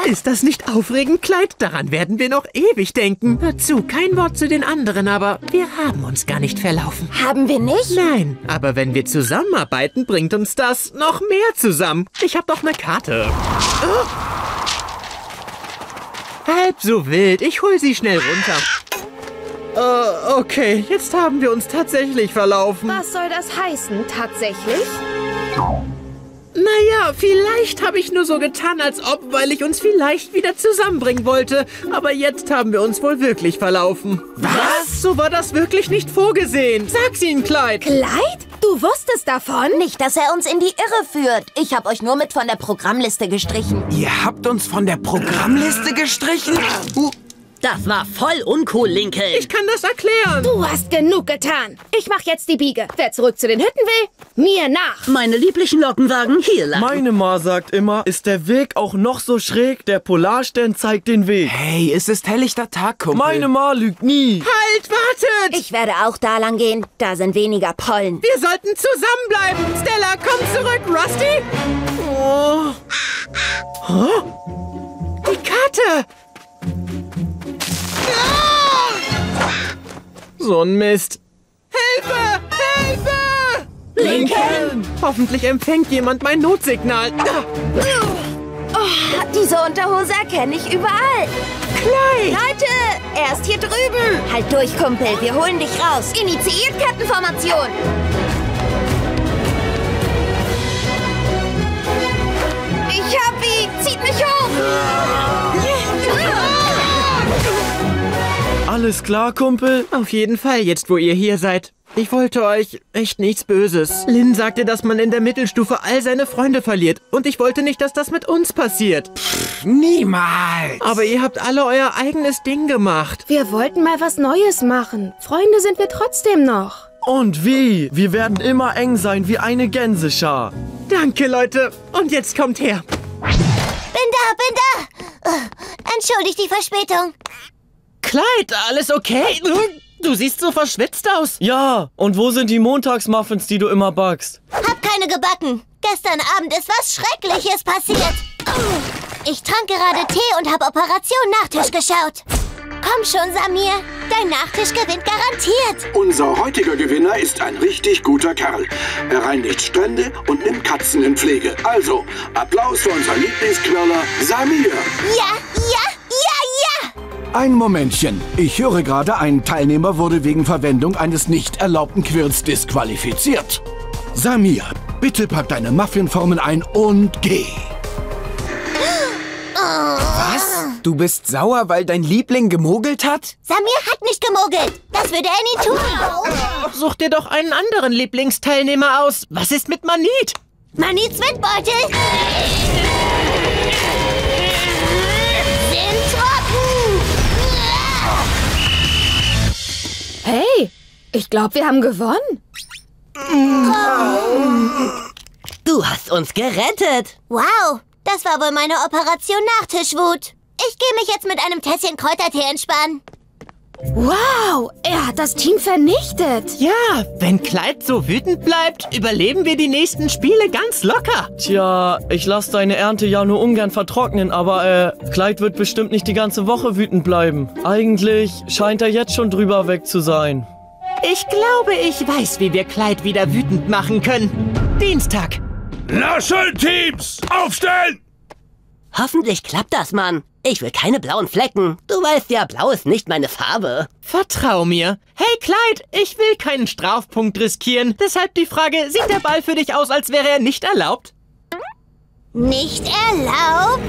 Speaker 1: Ist das nicht aufregend, Clyde? Daran werden wir noch ewig denken. Hör zu, kein Wort zu den anderen, aber wir haben uns gar nicht verlaufen.
Speaker 7: Haben wir nicht?
Speaker 1: Nein, aber wenn wir zusammenarbeiten, bringt uns das noch mehr zusammen. Ich hab doch eine Karte. Oh. Halb so wild. Ich hol sie schnell runter. Äh, okay, jetzt haben wir uns tatsächlich verlaufen.
Speaker 13: Was soll das heißen, tatsächlich?
Speaker 1: Naja, vielleicht habe ich nur so getan, als ob, weil ich uns vielleicht wieder zusammenbringen wollte. Aber jetzt haben wir uns wohl wirklich verlaufen. Was? So war das wirklich nicht vorgesehen. Sag's ihnen, Clyde.
Speaker 13: Clyde? Du wusstest davon?
Speaker 7: Nicht, dass er uns in die Irre führt. Ich habe euch nur mit von der Programmliste gestrichen.
Speaker 3: Ihr habt uns von der Programmliste gestrichen? Uh,
Speaker 2: Das war voll uncool, Lincoln.
Speaker 1: Ich kann das erklären.
Speaker 13: Du hast genug getan. Ich mach jetzt die Biege. Wer zurück zu den Hütten will, mir nach.
Speaker 2: Meine lieblichen Lockenwagen hier lang.
Speaker 5: Meine Ma sagt immer, ist der Weg auch noch so schräg, der Polarstern zeigt den Weg.
Speaker 3: hey, es ist helllichter Tag, Kumpel.
Speaker 5: Meine Ma lügt nie.
Speaker 1: Halt, wartet!
Speaker 7: Ich werde auch da lang gehen. Da sind weniger Pollen.
Speaker 1: Wir sollten zusammenbleiben. Stella, komm zurück, Rusty. Oh. Oh. Die Karte. So ein Mist. Hilfe! Hilfe!
Speaker 2: Lincoln!
Speaker 1: Hoffentlich empfängt jemand mein Notsignal. Ah,
Speaker 7: Oh, diese Unterhose erkenne ich überall.
Speaker 1: Clyde!
Speaker 7: Leute, er ist hier drüben. Halt durch, Kumpel. Wir holen dich raus. Initiiert Kettenformation. Ich hab ihn. Zieht mich hoch.
Speaker 5: Alles klar, Kumpel?
Speaker 1: Auf jeden Fall, jetzt wo ihr hier seid. Ich wollte euch echt nichts Böses. Lynn sagte, dass man in der Mittelstufe all seine Freunde verliert. Und ich wollte nicht, dass das mit uns passiert.
Speaker 3: Niemals.
Speaker 1: Aber ihr habt alle euer eigenes Ding gemacht.
Speaker 13: Wir wollten mal was Neues machen. Freunde sind wir trotzdem noch.
Speaker 5: Und wie? Wir werden immer eng sein wie eine Gänseschar.
Speaker 1: Danke, Leute. Und jetzt kommt her.
Speaker 7: Bin da, bin da. Äh, Entschuldigt die Verspätung.
Speaker 1: Clyde, alles okay? Du siehst so verschwitzt aus.
Speaker 5: Ja, und wo sind die Montagsmuffins, die du immer backst?
Speaker 7: Hab keine gebacken. Gestern Abend ist was Schreckliches passiert. Ich trank gerade Tee und hab Operation Nachtisch geschaut. Komm schon, Samir. Dein Nachtisch gewinnt garantiert.
Speaker 27: Unser heutiger Gewinner ist ein richtig guter Kerl. Er reinigt Strände und nimmt Katzen in Pflege. Also, Applaus für unseren Lieblingsquirler Samir.
Speaker 7: Ja, ja, ja.
Speaker 27: Ein Momentchen. Ich höre gerade, ein Teilnehmer wurde wegen Verwendung eines nicht erlaubten Quirls disqualifiziert. Samir, bitte pack deine Muffinformen ein und geh.
Speaker 3: Was? Du bist sauer, weil dein Liebling gemogelt hat?
Speaker 7: Samir hat nicht gemogelt. Das würde er nie tun.
Speaker 1: Such dir doch einen anderen Lieblingsteilnehmer aus. Was ist mit Manit?
Speaker 7: Manits Windbeutel
Speaker 13: Hey, ich glaube, wir haben gewonnen.
Speaker 2: Du hast uns gerettet.
Speaker 7: Wow, das war wohl meine Operation Nachtischwut. Ich gehe mich jetzt mit einem Tässchen Kräutertee entspannen.
Speaker 13: Wow, er hat das Team vernichtet.
Speaker 1: Ja, wenn Clyde so wütend bleibt, überleben wir die nächsten Spiele ganz locker.
Speaker 5: Tja, ich lasse deine Ernte ja nur ungern vertrocknen, aber äh, Clyde wird bestimmt nicht die ganze Woche wütend bleiben. Eigentlich scheint er jetzt schon drüber weg zu sein.
Speaker 1: Ich glaube, ich weiß, wie wir Clyde wieder wütend machen können. Dienstag.
Speaker 16: Na schön, Teams! Aufstellen!
Speaker 2: Hoffentlich klappt das, Mann. Ich will keine blauen Flecken. Du weißt ja, blau ist nicht meine Farbe.
Speaker 1: Vertrau mir. Hey Clyde, ich will keinen Strafpunkt riskieren. Deshalb die Frage, sieht der Ball für dich aus, als wäre er nicht erlaubt?
Speaker 7: Nicht erlaubt?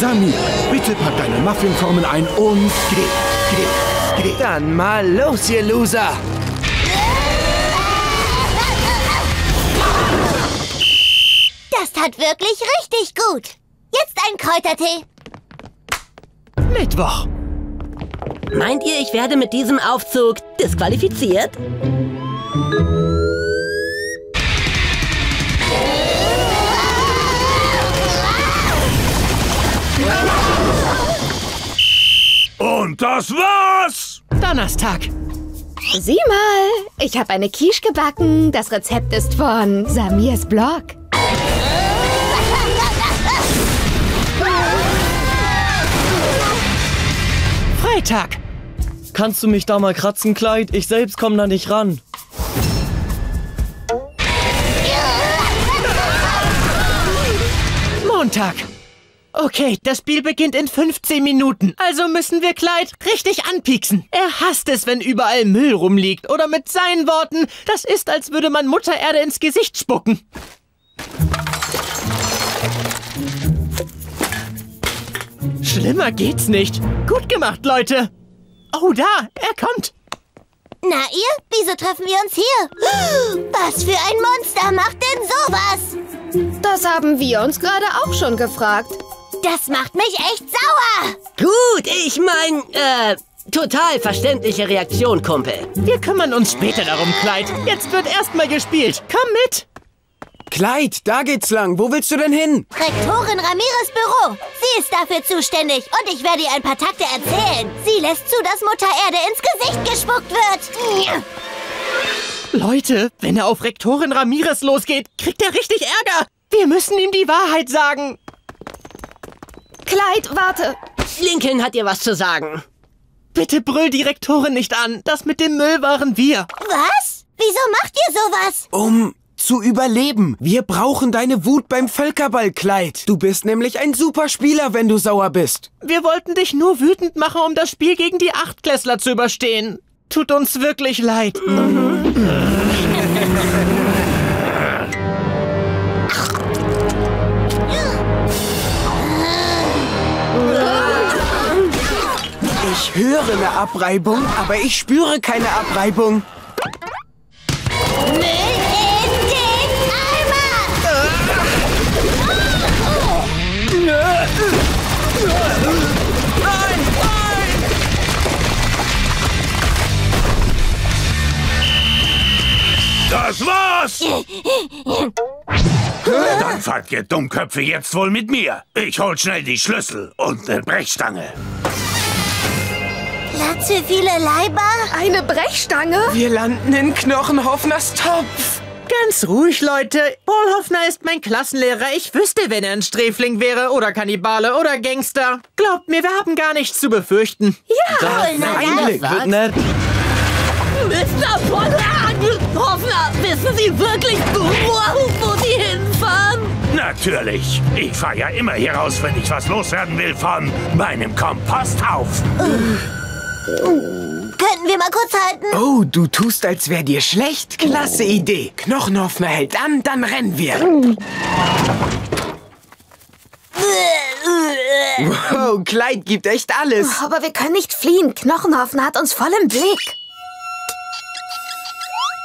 Speaker 27: Samir, bitte pack deine Muffinformen ein und geh, geh, geh.
Speaker 3: Dann mal los, ihr Loser.
Speaker 7: Das tat wirklich richtig gut. Jetzt ein Kräutertee.
Speaker 1: Mittwoch.
Speaker 2: Meint ihr, ich werde mit diesem Aufzug disqualifiziert?
Speaker 16: Und das war's!
Speaker 1: Donnerstag.
Speaker 13: Sieh mal, ich habe eine Quiche gebacken. Das Rezept ist von Samirs Blog.
Speaker 1: Freitag.
Speaker 5: Kannst du mich da mal kratzen, Clyde? Ich selbst komm da nicht ran.
Speaker 1: Montag. Okay, das Spiel beginnt in 15 Minuten. Also müssen wir Clyde richtig anpieksen. Er hasst es, wenn überall Müll rumliegt. Oder mit seinen Worten, das ist, als würde man Mutter Erde ins Gesicht spucken. Schlimmer geht's nicht. Gut gemacht, Leute. Oh, da, er kommt.
Speaker 7: Na ihr, wieso treffen wir uns hier? Was für ein Monster macht denn sowas?
Speaker 13: Das haben wir uns gerade auch schon gefragt.
Speaker 7: Das macht mich echt sauer.
Speaker 2: Gut, ich mein, äh, total verständliche Reaktion, Kumpel.
Speaker 1: Wir kümmern uns später darum, Clyde. Jetzt wird erstmal gespielt. Komm mit.
Speaker 3: Clyde, da geht's lang. Wo willst du denn hin?
Speaker 7: Rektorin Ramirez Büro. Sie ist dafür zuständig und ich werde ihr ein paar Takte erzählen. Sie lässt zu, dass Mutter Erde ins Gesicht gespuckt wird.
Speaker 1: Leute, wenn er auf Rektorin Ramirez losgeht, kriegt er richtig Ärger. Wir müssen ihm die Wahrheit sagen.
Speaker 13: Clyde, warte.
Speaker 2: Lincoln hat ihr was zu sagen.
Speaker 1: Bitte brüll die Rektorin nicht an. Das mit dem Müll waren wir.
Speaker 7: Was? Wieso macht ihr sowas?
Speaker 3: Um zu überleben. Wir brauchen deine Wut beim Völkerball, Clyde. Du bist nämlich ein super Spieler, wenn du sauer bist.
Speaker 1: Wir wollten dich nur wütend machen, um das Spiel gegen die Achtklässler zu überstehen. Tut uns wirklich leid.
Speaker 3: Ich höre eine Abreibung, aber ich spüre keine Abreibung.
Speaker 7: Müll
Speaker 16: Das war's! Dann fahrt ihr Dummköpfe jetzt wohl mit mir. Ich hol schnell die Schlüssel und eine Brechstange.
Speaker 7: Platz für viele Leiber?
Speaker 13: Eine Brechstange?
Speaker 3: Wir landen in Knochenhoffners Topf.
Speaker 1: Ganz ruhig, Leute. Paul Hoffner ist mein Klassenlehrer. Ich wüsste, wenn er ein Sträfling wäre oder Kannibale oder Gangster. Glaubt mir, wir haben gar nichts zu befürchten.
Speaker 13: Ja!
Speaker 5: Einblick wird nett.
Speaker 2: Mr. Hoffner, wissen Sie wirklich, wo, wo Sie hinfahren?
Speaker 16: Natürlich. Ich fahr ja immer hier raus, wenn ich was loswerden will von meinem Komposthauf.
Speaker 7: Könnten wir mal kurz halten?
Speaker 3: Oh, du tust, als wär dir schlecht. Klasse Idee. Knochenhoffner hält an, dann rennen wir. <laughs> Wow, Clyde gibt echt alles.
Speaker 13: Aber wir können nicht fliehen. Knochenhoffen hat uns voll im Blick.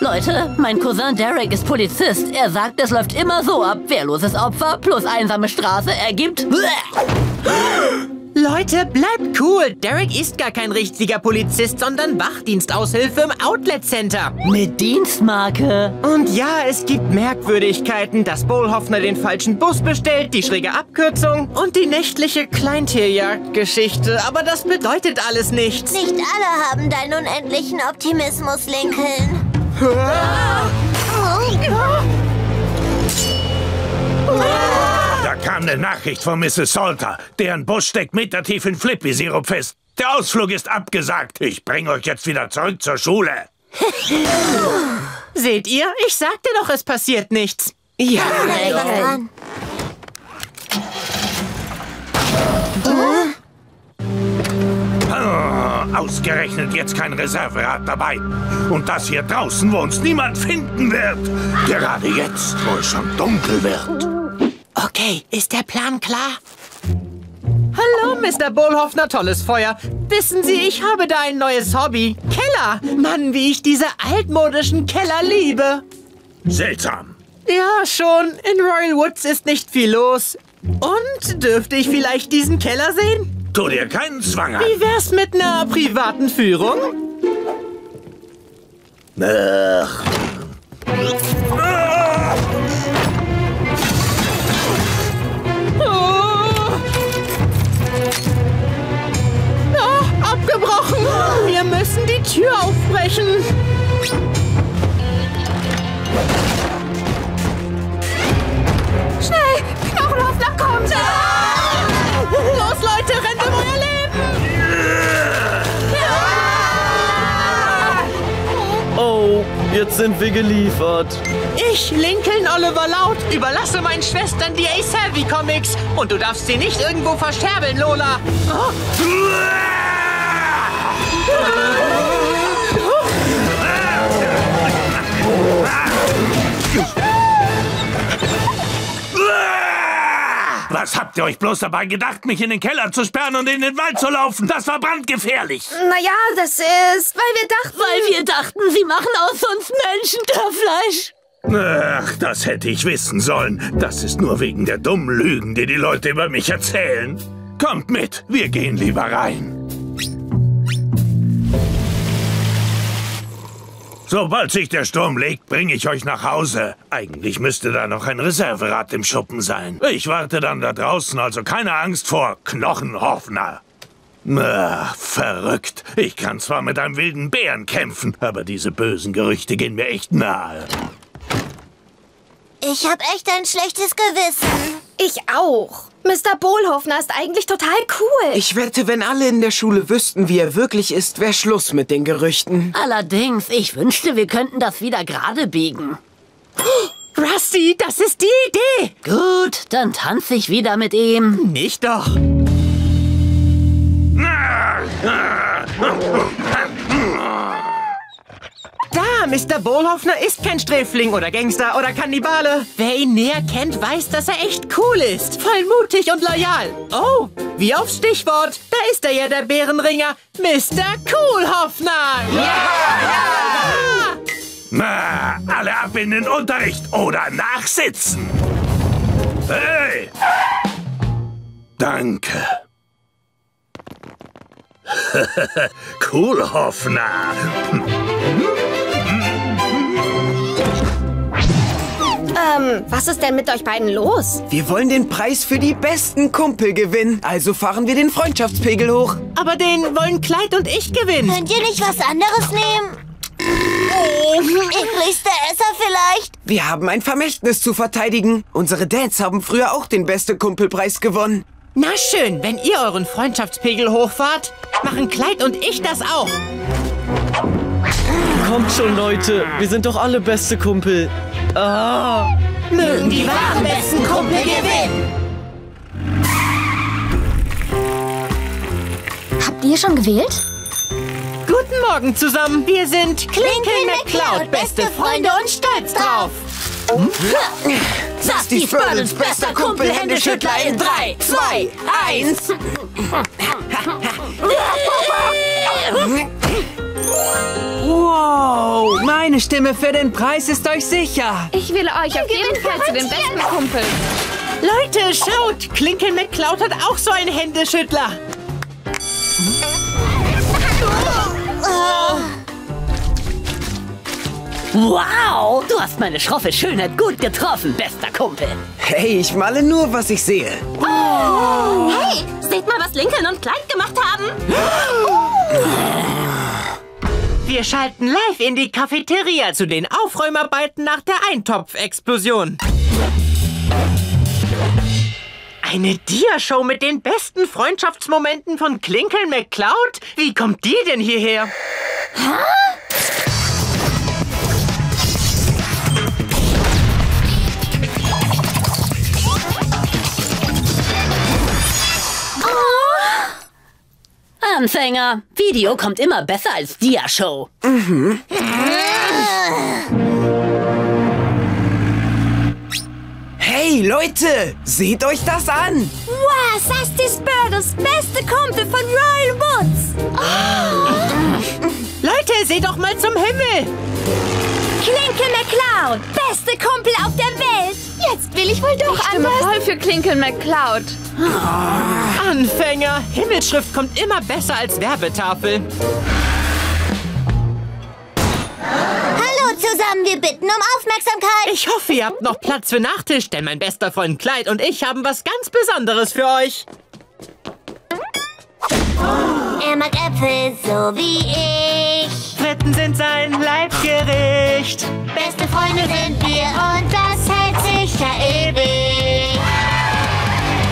Speaker 2: Leute, mein Cousin Derek ist Polizist. Er sagt, es läuft immer so ab. Wehrloses Opfer plus einsame Straße ergibt...
Speaker 1: Leute, bleibt cool. Derek ist gar kein richtiger Polizist, sondern Wachdienstaushilfe im Outlet Center.
Speaker 2: Mit Dienstmarke.
Speaker 1: Und ja, es gibt Merkwürdigkeiten, dass Bohlhoffner den falschen Bus bestellt, die schräge Abkürzung und die nächtliche Kleintierjagdgeschichte. Aber das bedeutet alles nichts.
Speaker 7: Nicht alle haben deinen unendlichen Optimismus, Lincoln.
Speaker 16: Da kam eine Nachricht von Mrs. Salter. Deren Bus steckt metertief in Flippy-Sirup fest. Der Ausflug ist abgesagt. Ich bringe euch jetzt wieder zurück zur Schule.
Speaker 1: Seht ihr? Ich sagte doch, es passiert nichts.
Speaker 3: Ja.
Speaker 16: Ah, Ausgerechnet jetzt kein Reserverad dabei. Und das hier draußen, wo uns niemand finden wird. Gerade jetzt, wo es schon dunkel wird.
Speaker 1: Okay, ist der Plan klar? Hallo, Mr. Bohlhoffner, tolles Feuer. Wissen Sie, ich habe da ein neues Hobby. Keller. Mann, wie ich diese altmodischen Keller liebe.
Speaker 16: Seltsam.
Speaker 1: Ja, schon. In Royal Woods ist nicht viel los. Und dürfte ich vielleicht diesen Keller sehen?
Speaker 16: Tu dir keinen Zwang an.
Speaker 1: Wie wär's mit einer privaten Führung?
Speaker 16: Ach.
Speaker 1: Oh. Oh, abgebrochen. Wir müssen die Tür aufbrechen. Schnell! Knochenhoffner kommt! Los, Leute, rennt um euer Leben!
Speaker 5: Oh, jetzt sind wir geliefert.
Speaker 1: Ich, Lincoln Oliver Loud, überlasse meinen Schwestern die A-Savvy Comics. Und du darfst sie nicht irgendwo versterbeln, Lola. Oh.
Speaker 16: Was habt ihr euch bloß dabei gedacht, mich in den Keller zu sperren und in den Wald zu laufen? Das war brandgefährlich.
Speaker 13: Naja, das ist, weil wir dachten...
Speaker 2: Weil wir dachten, sie machen aus uns Menschenfleisch.
Speaker 16: Ach, das hätte ich wissen sollen. Das ist nur wegen der dummen Lügen, die die Leute über mich erzählen. Kommt mit, wir gehen lieber rein. Sobald sich der Sturm legt, bringe ich euch nach Hause. Eigentlich müsste da noch ein Reserverad im Schuppen sein. Ich warte dann da draußen, also keine Angst vor Knochenhoffner. Ach, verrückt. Ich kann zwar mit einem wilden Bären kämpfen, aber diese bösen Gerüchte gehen mir echt nahe.
Speaker 7: Ich habe echt ein schlechtes Gewissen.
Speaker 13: Ich auch. Mr. Bohlhoffner ist eigentlich total cool.
Speaker 3: Ich wette, wenn alle in der Schule wüssten, wie er wirklich ist, wäre Schluss mit den Gerüchten.
Speaker 2: Allerdings, ich wünschte, wir könnten das wieder gerade biegen.
Speaker 1: Rusty, das ist die Idee.
Speaker 2: Gut, dann tanze ich wieder mit ihm.
Speaker 1: Nicht doch. <laughs> Da, Mr. Bohlhoffner ist kein Sträfling oder Gangster oder Kannibale. Wer ihn näher kennt, weiß, dass er echt cool ist. Voll mutig und loyal. Oh, wie aufs Stichwort. Da ist er ja, der Bärenringer. Mr. Coolhoffner. Ja! ja!
Speaker 16: Na, alle ab in den Unterricht oder nachsitzen. Hey! Danke. <laughs> Coolhoffner.
Speaker 13: Ähm, was ist denn mit euch beiden los?
Speaker 3: Wir wollen den Preis für die besten Kumpel gewinnen. Also fahren wir den Freundschaftspegel hoch.
Speaker 1: Aber den wollen Kleid und ich gewinnen.
Speaker 7: Könnt ihr nicht was anderes nehmen? Ekligster Esser vielleicht?
Speaker 3: Wir haben ein Vermächtnis zu verteidigen. Unsere Dads haben früher auch den beste Kumpelpreis gewonnen.
Speaker 1: Na schön, wenn ihr euren Freundschaftspegel hochfahrt, machen Kleid und ich das auch.
Speaker 5: Kommt schon, Leute. Wir sind doch alle beste Kumpel. Ah.
Speaker 2: Mögen die wahren besten Kumpel gewinnen.
Speaker 13: Habt ihr schon gewählt?
Speaker 1: Guten Morgen zusammen. Wir sind Klinkel McCloud, beste Freunde und stolz drauf.
Speaker 3: Sasti Spurlins bester Kumpel, Händeschüttler in 3, 2, 1.
Speaker 1: Wow, meine Stimme für den Preis ist euch sicher.
Speaker 13: Ich wähle euch auf jeden Fall zu den besten Kumpeln.
Speaker 1: Leute, schaut! Klinkel McCloud hat auch so einen Händeschüttler.
Speaker 2: Wow, du hast meine schroffe Schönheit gut getroffen, bester Kumpel.
Speaker 3: Hey, ich male nur, was ich sehe.
Speaker 13: Hey, seht mal, was Lincoln und Kleid gemacht haben. <gasps> <gasps>
Speaker 1: Wir schalten live in die Cafeteria zu den Aufräumarbeiten nach der Eintopfexplosion. Eine Diashow mit den besten Freundschaftsmomenten von Klinkel McCloud? Wie kommt die denn hierher?
Speaker 2: Anfänger, Video kommt immer besser als Dia-Show.
Speaker 3: Mhm. Hey, Leute, seht euch das an.
Speaker 7: Wow, Sasti Spurdles, beste Kumpel von Royal Woods. <laughs>
Speaker 1: Leute, seht doch mal zum Himmel!
Speaker 7: Klinke McCloud, beste Kumpel auf der Welt. Jetzt will ich wohl doch
Speaker 13: Ich stimme
Speaker 7: anders.
Speaker 13: voll für Klinkel McCloud.
Speaker 1: Anfänger, Himmelsschrift kommt immer besser als Werbetafel.
Speaker 7: Hallo zusammen, wir bitten um Aufmerksamkeit.
Speaker 1: Ich hoffe, ihr habt noch Platz für Nachtisch, denn mein bester Freund Kleid und ich haben was ganz Besonderes für euch.
Speaker 7: Er mag Äpfel so wie ich.
Speaker 1: Fritten sind sein Leibgericht.
Speaker 7: Beste Freunde sind wir und das hält sicher ewig.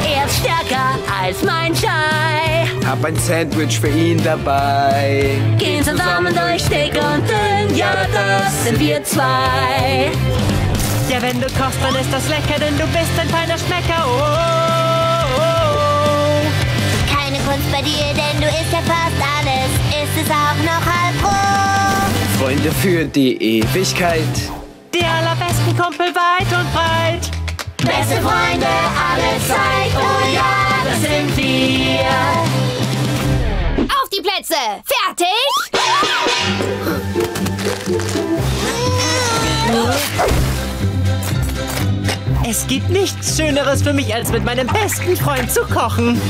Speaker 2: Er ist stärker als mein Schei.
Speaker 3: Hab ein Sandwich für ihn dabei.
Speaker 2: Gehen zusammen durch dick und dünn, ja, das sind wir zwei.
Speaker 1: Ja, wenn du kochst, dann ist das lecker, denn du bist ein feiner Schmecker. Oh,
Speaker 7: Kunst bei dir, denn du isst ja fast alles. Ist es auch noch halb roh?
Speaker 5: Freunde für die Ewigkeit.
Speaker 1: Die allerbesten Kumpel weit und breit.
Speaker 7: Beste Freunde alle Zeit, oh ja, das sind wir.
Speaker 13: Auf die Plätze! Fertig?
Speaker 1: Es gibt nichts Schöneres für mich, als mit meinem besten Freund zu kochen.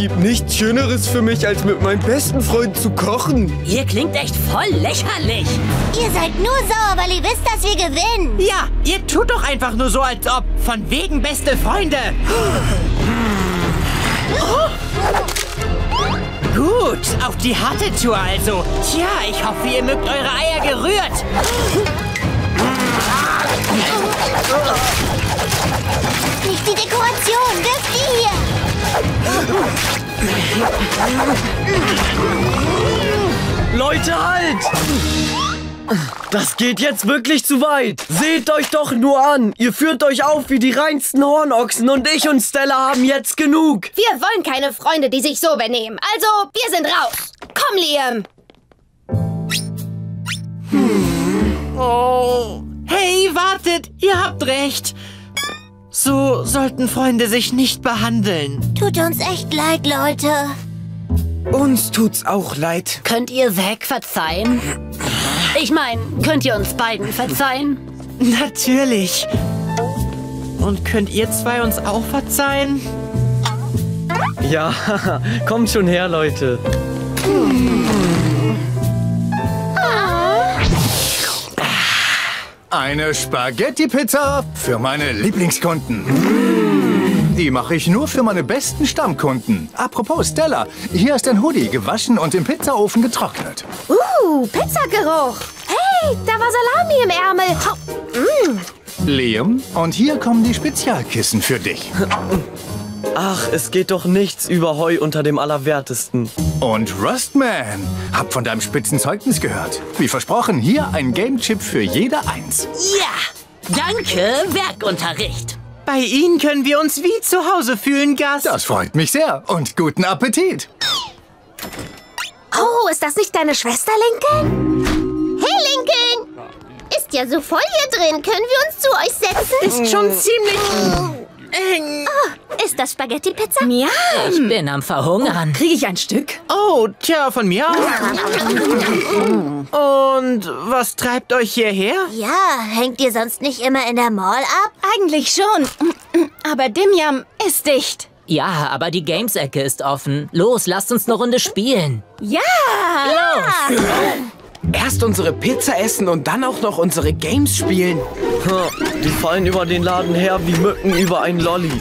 Speaker 5: Gibt nichts Schöneres für mich, als mit meinem besten Freund zu kochen.
Speaker 2: Ihr klingt echt voll lächerlich.
Speaker 7: Ihr seid nur sauer, weil ihr wisst, dass wir gewinnen.
Speaker 1: Ja, ihr tut doch einfach nur so, als ob. Von wegen beste Freunde. Gut, auf die harte Tour also. Tja, ich hoffe, ihr mögt eure Eier gerührt.
Speaker 7: Nicht die Dekoration, wirf die hier.
Speaker 5: Leute, halt! Das geht jetzt wirklich zu weit. Seht euch doch nur an. Ihr führt euch auf wie die reinsten Hornochsen und ich und Stella haben jetzt genug.
Speaker 13: Wir wollen keine Freunde, die sich so benehmen. Also, wir sind raus. Komm, Liam.
Speaker 1: Oh. Hey, wartet, ihr habt recht. So sollten Freunde sich nicht behandeln.
Speaker 7: Tut uns echt leid, Leute.
Speaker 3: Uns tut's auch leid.
Speaker 2: Könnt ihr Zack verzeihen? Ich meine, könnt ihr uns beiden verzeihen?
Speaker 1: Natürlich. Und könnt ihr zwei uns auch verzeihen?
Speaker 5: Ja, <laughs> kommt schon her, Leute.
Speaker 28: Eine Spaghetti-Pizza für meine Lieblingskunden. Die mache ich nur für meine besten Stammkunden. Apropos, Stella, hier ist ein Hoodie, gewaschen und im Pizzaofen getrocknet.
Speaker 13: Uh, Pizzageruch. Hey, da war Salami im Ärmel. Mm.
Speaker 28: Liam, und hier kommen die Spezialkissen für dich. <laughs>
Speaker 5: Ach, es geht doch nichts über Heu unter dem Allerwertesten.
Speaker 28: Und Rustman, hab von deinem Spitzenzeugnis gehört. Wie versprochen, hier ein Gamechip für jede Eins.
Speaker 2: Ja, danke, Werkunterricht.
Speaker 1: Bei Ihnen können wir uns wie zu Hause fühlen, Gas.
Speaker 28: Das freut mich sehr und guten Appetit.
Speaker 13: Oh, ist das nicht deine Schwester, Lincoln?
Speaker 7: Hey, Lincoln! Ist ja so voll hier drin. Können wir uns zu euch setzen?
Speaker 1: Ist schon ziemlich eng.
Speaker 7: Oh, ist das Spaghetti-Pizza?
Speaker 2: Ja. Ich bin am Verhungern.
Speaker 29: Kriege ich ein Stück?
Speaker 1: Oh, tja, von mir auch. Und was treibt euch hierher?
Speaker 7: Ja, hängt ihr sonst nicht immer in der Mall ab?
Speaker 29: Eigentlich schon. Aber Dimyam ist dicht.
Speaker 2: Ja, aber die Games-Ecke ist offen. Los, lasst uns eine Runde spielen.
Speaker 29: Ja!
Speaker 2: Los!
Speaker 3: Erst unsere Pizza essen und dann auch noch unsere Games spielen.
Speaker 5: Die fallen über den Laden her wie Mücken über ein Lolli.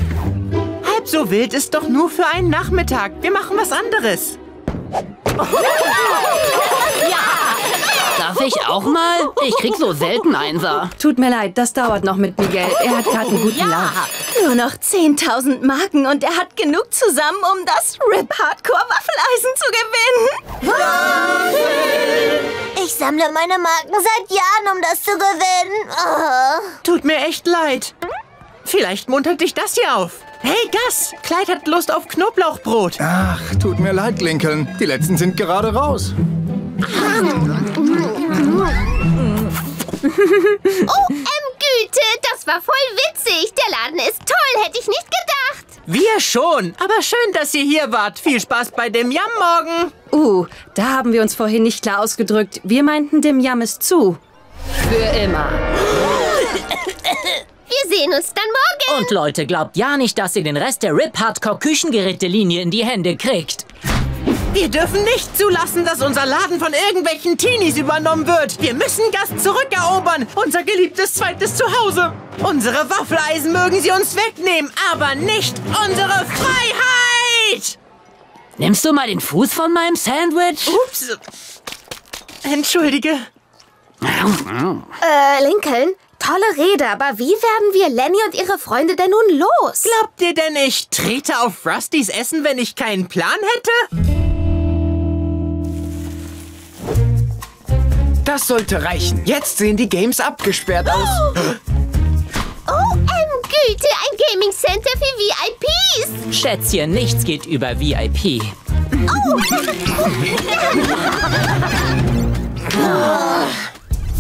Speaker 1: Halb so wild ist doch nur für einen Nachmittag. Wir machen was anderes.
Speaker 2: Darf ich auch mal? Ich krieg so selten Einser.
Speaker 29: Tut mir leid, das dauert noch mit Miguel. Er hat gerade einen guten Lauf. Nur noch 10.000 Marken und er hat genug zusammen, um das Rip Hardcore Waffeleisen zu gewinnen.
Speaker 7: Ich sammle meine Marken seit Jahren, um das zu gewinnen. Oh.
Speaker 1: Tut mir echt leid. Vielleicht muntert dich das hier auf. Hey, Gus, Clyde hat Lust auf Knoblauchbrot.
Speaker 28: Ach, tut mir leid, Lincoln. Die letzten sind gerade raus.
Speaker 7: OM Güte, das war voll witzig. Der Laden ist toll, hätte ich nicht gedacht.
Speaker 1: Wir schon. Aber schön, dass ihr hier wart. Viel Spaß bei dem Yam morgen.
Speaker 29: Uh, da haben wir uns vorhin nicht klar ausgedrückt. Wir meinten, dem Yam ist zu. Für immer.
Speaker 7: Wir sehen uns dann morgen.
Speaker 2: Und Leute, glaubt ja nicht, dass ihr den Rest der Rip Hardcore Küchengeräte-Linie in die Hände kriegt.
Speaker 1: Wir dürfen nicht zulassen, dass unser Laden von irgendwelchen Teenies übernommen wird. Wir müssen Gast zurückerobern. Unser geliebtes zweites Zuhause. Unsere Waffeleisen mögen sie uns wegnehmen, aber nicht unsere Freiheit.
Speaker 2: Nimmst du mal den Fuß von meinem Sandwich?
Speaker 1: Ups. Entschuldige.
Speaker 13: Äh, Lincoln, tolle Rede, aber wie werden wir Lenny und ihre Freunde denn nun los?
Speaker 1: Glaubt ihr denn, ich trete auf Rustys Essen, wenn ich keinen Plan hätte?
Speaker 3: Das sollte reichen. Jetzt sehen die Games abgesperrt aus.
Speaker 30: Oh, ähm, Güte, ein Gaming Center für VIPs.
Speaker 1: Schätzchen, nichts geht über VIP. <laughs>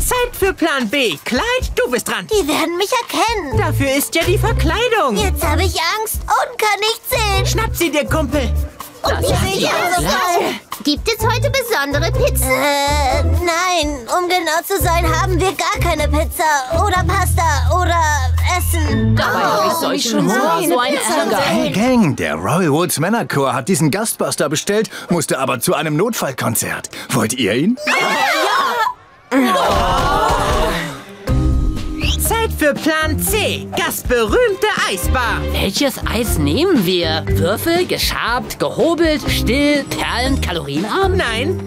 Speaker 1: Zeit für Plan B. Clyde, du bist dran.
Speaker 7: Die werden mich erkennen.
Speaker 1: Dafür ist ja die Verkleidung.
Speaker 7: Jetzt habe ich Angst und kann nicht sehen.
Speaker 1: Schnapp sie dir, Kumpel.
Speaker 7: Und wie sehe ich aus?
Speaker 30: Gibt es heute besondere Pizza?
Speaker 7: Äh, nein. Um genau zu sein, haben wir gar keine Pizza oder Pasta oder Essen.
Speaker 2: Dabei habe ich solchen Hunger, so ein Ärger.
Speaker 28: Hey Gang, der Royal Woods Männerchor hat diesen Gastbuster bestellt, musste aber zu einem Notfallkonzert. Wollt ihr ihn?
Speaker 1: Zeit für Plan C. Das berühmte Eisbar.
Speaker 2: Welches Eis nehmen wir? Würfel, geschabt, gehobelt, still, Perlen, kalorienarm?
Speaker 1: Nein.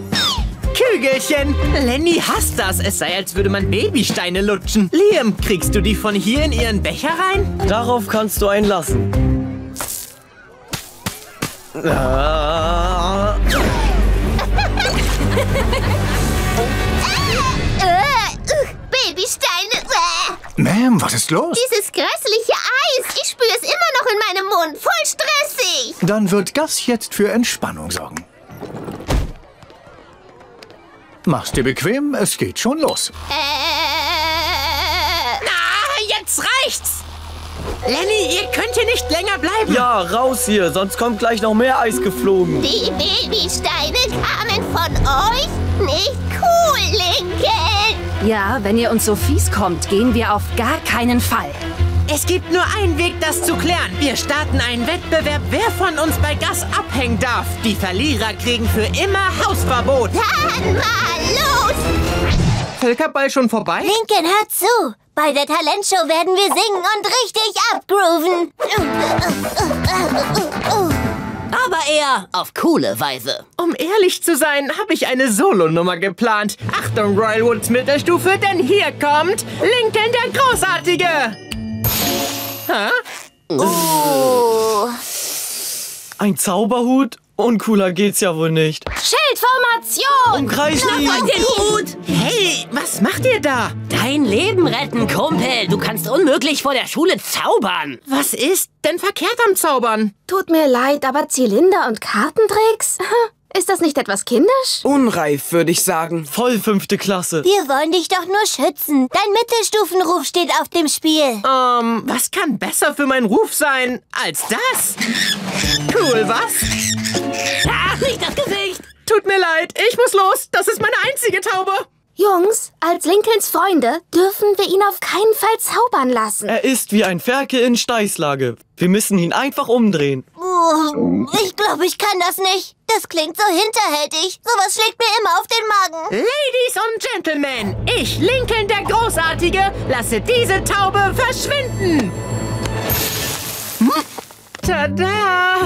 Speaker 1: Kügelchen. Lenny hasst das. Es sei, als würde man Babysteine lutschen. Liam, kriegst du die von hier in ihren Becher rein?
Speaker 5: Darauf kannst du einen lassen. Ah. <laughs>
Speaker 30: Äh, uh, Babysteine.
Speaker 28: Ma'am, was ist los?
Speaker 30: Dieses grässliche Eis. Ich spüre es immer noch in meinem Mund. Voll stressig.
Speaker 28: Dann wird Gus jetzt für Entspannung sorgen. Mach's dir bequem, es geht schon los.
Speaker 30: Äh.
Speaker 1: Na, jetzt reicht's. Lenny, ihr könnt hier nicht länger bleiben.
Speaker 5: Ja, raus hier, sonst kommt gleich noch mehr Eis geflogen.
Speaker 30: Die Babysteine kamen von euch? Nicht cool, Lincoln.
Speaker 14: Ja, wenn ihr uns so fies kommt, gehen wir auf gar keinen Fall.
Speaker 1: Es gibt nur einen Weg, das zu klären. Wir starten einen Wettbewerb, wer von uns bei Gas abhängen darf. Die Verlierer kriegen für immer Hausverbot. <laughs>
Speaker 30: Dann mal los.
Speaker 1: Völkerball schon vorbei?
Speaker 7: Lincoln, hör zu. Bei der Talentshow werden wir singen und richtig abgrooven.
Speaker 2: Aber eher auf coole Weise.
Speaker 1: Um ehrlich zu sein, habe ich eine Solonummer geplant. Achtung, Royal Woods Mittelstufe, denn hier kommt Lincoln der Großartige. Hä?
Speaker 7: Oh.
Speaker 5: Ein Zauberhut? Uncooler geht's ja wohl nicht.
Speaker 30: Schildformation.
Speaker 5: Umkreis ihn.
Speaker 2: Den Hut!
Speaker 1: Hey, was macht ihr da?
Speaker 2: Dein Leben retten, Kumpel. Du kannst unmöglich vor der Schule zaubern.
Speaker 1: Was ist denn verkehrt am Zaubern?
Speaker 13: Tut mir leid, aber Zylinder und Kartentricks? <laughs> Ist das nicht etwas kindisch?
Speaker 3: Unreif, würde ich sagen.
Speaker 5: Voll fünfte Klasse.
Speaker 7: Wir wollen dich doch nur schützen. Dein Mittelstufenruf steht auf dem Spiel.
Speaker 1: Ähm, was kann besser für meinen Ruf sein als das? Cool, was?
Speaker 2: Ah, nicht das Gesicht!
Speaker 1: Tut mir leid, ich muss los. Das ist meine einzige Taube.
Speaker 13: Jungs, als Lincolns Freunde dürfen wir ihn auf keinen Fall zaubern lassen.
Speaker 5: Er ist wie ein Ferkel in Steißlage. Wir müssen ihn einfach umdrehen.
Speaker 7: Oh, ich glaube, ich kann das nicht. Das klingt so hinterhältig. Sowas schlägt mir immer auf den Magen.
Speaker 1: Ladies und Gentlemen, ich, Lincoln der Großartige, lasse diese Taube verschwinden. Tada!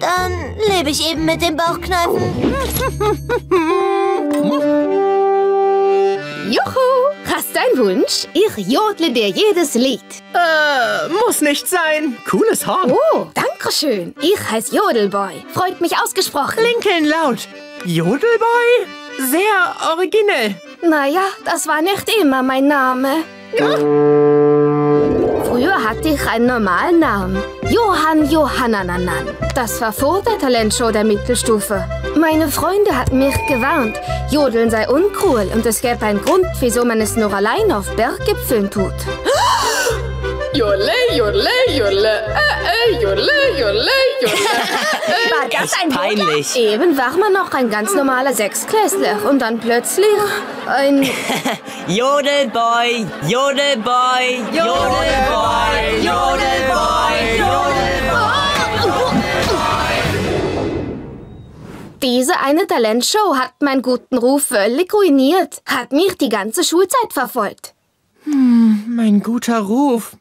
Speaker 7: Dann lebe ich eben mit dem Bauchkneifen.
Speaker 13: Juhu! Hast du einen Wunsch? Ich jodle dir jedes Lied.
Speaker 1: Äh, muss nicht sein. Cooles Horn.
Speaker 13: Oh, danke schön. Ich heiße Jodelboy. Freut mich ausgesprochen.
Speaker 1: Lincoln laut. Jodelboy? Sehr originell.
Speaker 13: Naja, das war nicht immer mein Name. Früher hatte ich einen normalen Namen. Johann Johannananan. Das war vor der Talentshow der Mittelstufe. Meine Freunde hatten mich gewarnt. Jodeln sei uncool und es gäbe einen Grund, wieso man es nur allein auf Berggipfeln tut. <gasps>
Speaker 10: Jodle, jodle, jodle, äh, äh, jodle, jodle, jodle. <laughs>
Speaker 13: War das ein
Speaker 1: peinlich.
Speaker 13: Eben war man noch ein ganz normaler Sechsklässler und dann plötzlich ein... <laughs>
Speaker 1: Jodelboy, Jodelboy, Jodelboy, Jodelboy,
Speaker 13: Diese eine Talentshow hat meinen guten Ruf völlig ruiniert. Hat mich die ganze Schulzeit verfolgt.
Speaker 1: Hm, mein guter Ruf.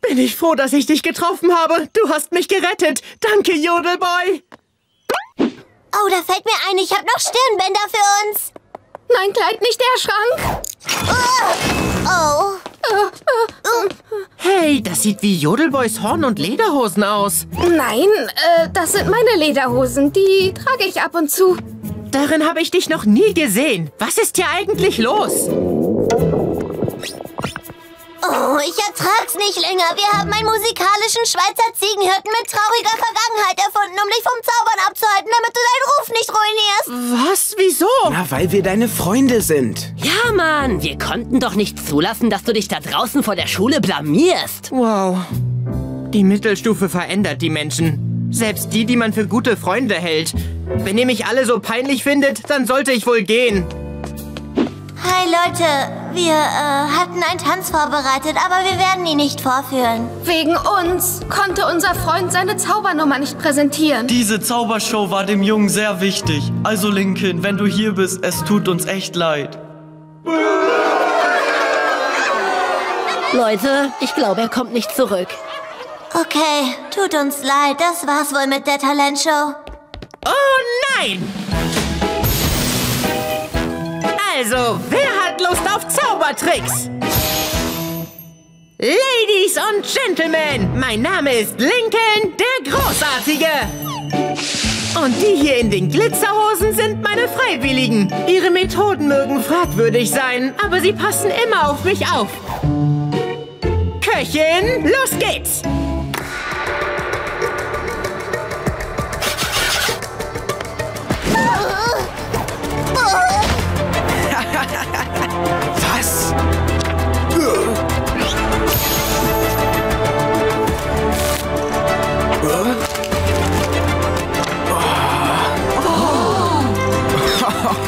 Speaker 1: Bin ich froh, dass ich dich getroffen habe. Du hast mich gerettet. Danke, Jodelboy.
Speaker 7: Oh, da fällt mir ein, ich habe noch Stirnbänder für uns.
Speaker 13: Nein, Kleid, nicht der Schrank.
Speaker 7: Oh.
Speaker 1: Hey, das sieht wie Jodelboys Horn- und Lederhosen aus.
Speaker 13: Nein, äh, das sind meine Lederhosen. Die trage ich ab und zu.
Speaker 1: Darin habe ich dich noch nie gesehen. Was ist hier eigentlich los?
Speaker 7: Oh, ich ertrag's nicht länger. Wir haben einen musikalischen Schweizer Ziegenhirten mit trauriger Vergangenheit erfunden, um dich vom Zaubern abzuhalten, damit du deinen Ruf nicht ruinierst.
Speaker 1: Was? Wieso?
Speaker 3: Na, weil wir deine Freunde sind.
Speaker 2: Ja, Mann, wir konnten doch nicht zulassen, dass du dich da draußen vor der Schule blamierst.
Speaker 1: Wow. Die Mittelstufe verändert die Menschen. Selbst die, die man für gute Freunde hält. Wenn ihr mich alle so peinlich findet, dann sollte ich wohl gehen.
Speaker 7: Hi Leute, wir äh, hatten einen Tanz vorbereitet, aber wir werden ihn nicht vorführen.
Speaker 13: Wegen uns konnte unser Freund seine Zaubernummer nicht präsentieren.
Speaker 5: Diese Zaubershow war dem Jungen sehr wichtig. Also Lincoln, wenn du hier bist, es tut uns echt leid.
Speaker 2: Leute, ich glaube, er kommt nicht zurück.
Speaker 7: Okay, tut uns leid, das war's wohl mit der Talentshow.
Speaker 1: Oh nein! Also, wer hat Lust auf Zaubertricks? Ladies und Gentlemen, mein Name ist Lincoln, der Großartige. Und die hier in den Glitzerhosen sind meine Freiwilligen. Ihre Methoden mögen fragwürdig sein, aber sie passen immer auf mich auf. Köchin, los geht's!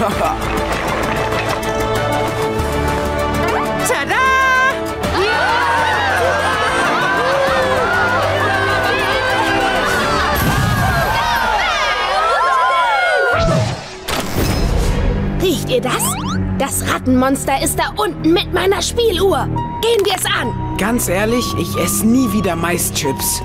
Speaker 1: <laughs>
Speaker 13: Riecht ihr das? Das Rattenmonster ist da unten mit meiner Spieluhr. Gehen wir es an.
Speaker 3: Ganz ehrlich, ich esse nie wieder Maischips.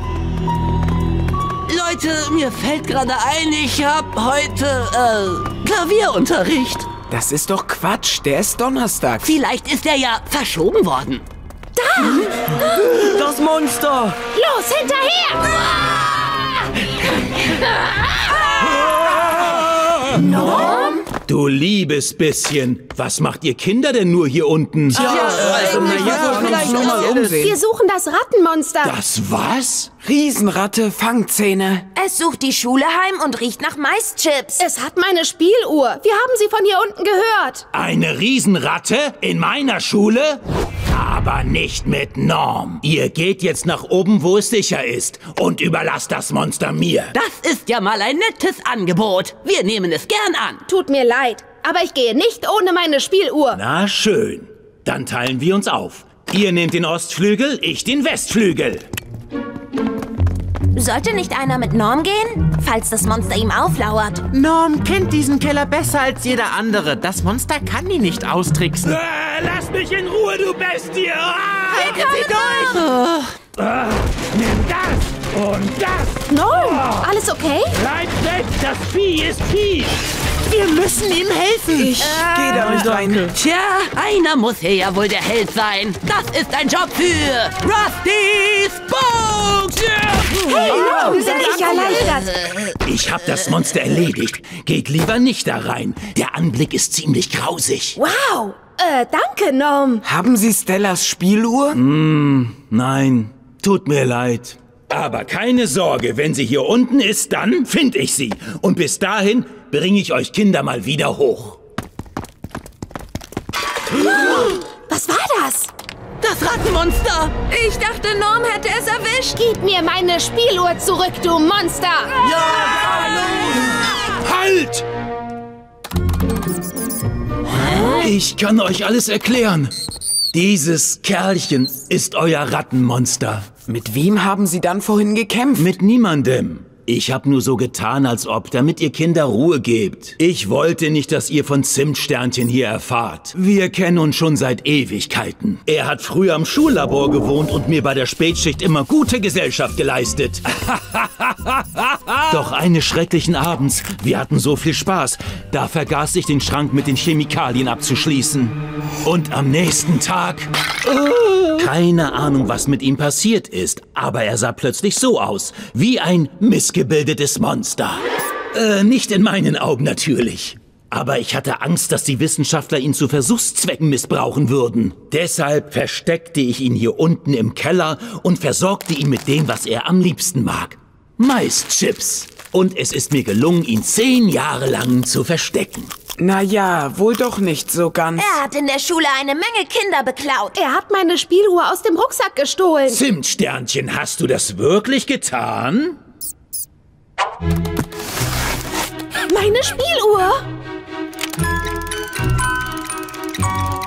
Speaker 2: Leute, mir fällt gerade ein, ich hab heute, äh, Klavierunterricht.
Speaker 3: Das ist doch Quatsch, der ist Donnerstag.
Speaker 2: Vielleicht ist er ja verschoben worden.
Speaker 13: Da!
Speaker 5: Das Monster!
Speaker 13: Los, hinterher!
Speaker 16: Norm? Du liebes bisschen. Was macht ihr Kinder denn nur hier unten?
Speaker 3: Ja, also, na ja, vielleicht noch mal umsehen.
Speaker 13: Wir suchen das Rattenmonster.
Speaker 16: Das was?
Speaker 3: Riesenratte, Fangzähne.
Speaker 29: Es sucht die Schule heim und riecht nach Maischips.
Speaker 13: Es hat meine Spieluhr. Wir haben sie von hier unten gehört.
Speaker 16: Eine Riesenratte in meiner Schule? Aber nicht mit Norm. Ihr geht jetzt nach oben, wo es sicher ist. Und überlasst das Monster mir.
Speaker 2: Das ist ja mal ein nettes Angebot. Wir nehmen es gern an.
Speaker 13: Tut mir leid, aber ich gehe nicht ohne meine Spieluhr.
Speaker 16: Na schön. Dann teilen wir uns auf. Ihr nehmt den Ostflügel, ich den Westflügel.
Speaker 29: Sollte nicht einer mit Norm gehen, falls das Monster ihm auflauert?
Speaker 1: Norm kennt diesen Keller besser als jeder andere. Das Monster kann ihn nicht austricksen.
Speaker 16: Äh, lass mich in Ruhe, du Bestie! Ah!
Speaker 1: Halten Sie durch!
Speaker 16: Ah, nimm das und das!
Speaker 13: Norm,
Speaker 16: Oh.
Speaker 13: alles okay?
Speaker 16: Bleibt weg, das Vieh ist Vieh!
Speaker 1: Wir müssen ihm helfen.
Speaker 3: Ich geh da nicht rein.
Speaker 2: Tja, einer muss hier ja wohl der Held sein. Das ist ein Job für Rusty Spokes.
Speaker 13: Hey, Norm, sind ich erleichtert.
Speaker 16: Ich hab das Monster erledigt. Geht lieber nicht da rein. Der Anblick ist ziemlich grausig.
Speaker 13: Wow. Äh, danke, Norm.
Speaker 3: Haben Sie Stellas Spieluhr?
Speaker 16: Mm, nein, tut mir leid. Aber keine Sorge, wenn sie hier unten ist, dann finde ich sie. Und bis dahin bringe ich euch Kinder mal wieder hoch.
Speaker 13: Was war das?
Speaker 2: Das Rattenmonster.
Speaker 13: Ich dachte, Norm hätte es erwischt. Gib mir meine Spieluhr zurück, du Monster.
Speaker 16: Halt! Ich kann euch alles erklären. Dieses Kerlchen ist euer Rattenmonster.
Speaker 3: Mit wem haben Sie dann vorhin gekämpft?
Speaker 16: Mit niemandem. Ich hab nur so getan, als ob, damit ihr Kinder Ruhe gebt. Ich wollte nicht, dass ihr von Zimtsternchen hier erfahrt. Wir kennen uns schon seit Ewigkeiten. Er hat früher am Schullabor gewohnt und mir bei der Spätschicht immer gute Gesellschaft geleistet. <laughs> Doch eines schrecklichen Abends, wir hatten so viel Spaß, da vergaß ich den Schrank mit den Chemikalien abzuschließen. Und am nächsten Tag... <laughs> Keine Ahnung, was mit ihm passiert ist, aber er sah plötzlich so aus, wie ein missgebildetes Monster. Äh, nicht in meinen Augen natürlich. Aber ich hatte Angst, dass die Wissenschaftler ihn zu Versuchszwecken missbrauchen würden. Deshalb versteckte ich ihn hier unten im Keller und versorgte ihn mit dem, was er am liebsten mag. Maischips. Und es ist mir gelungen, ihn zehn Jahre lang zu verstecken.
Speaker 3: Naja, wohl doch nicht so ganz.
Speaker 7: Er hat in der Schule eine Menge Kinder beklaut.
Speaker 13: Er hat meine Spieluhr aus dem Rucksack gestohlen.
Speaker 16: Zimtsternchen, hast du das wirklich getan?
Speaker 13: Meine Spieluhr!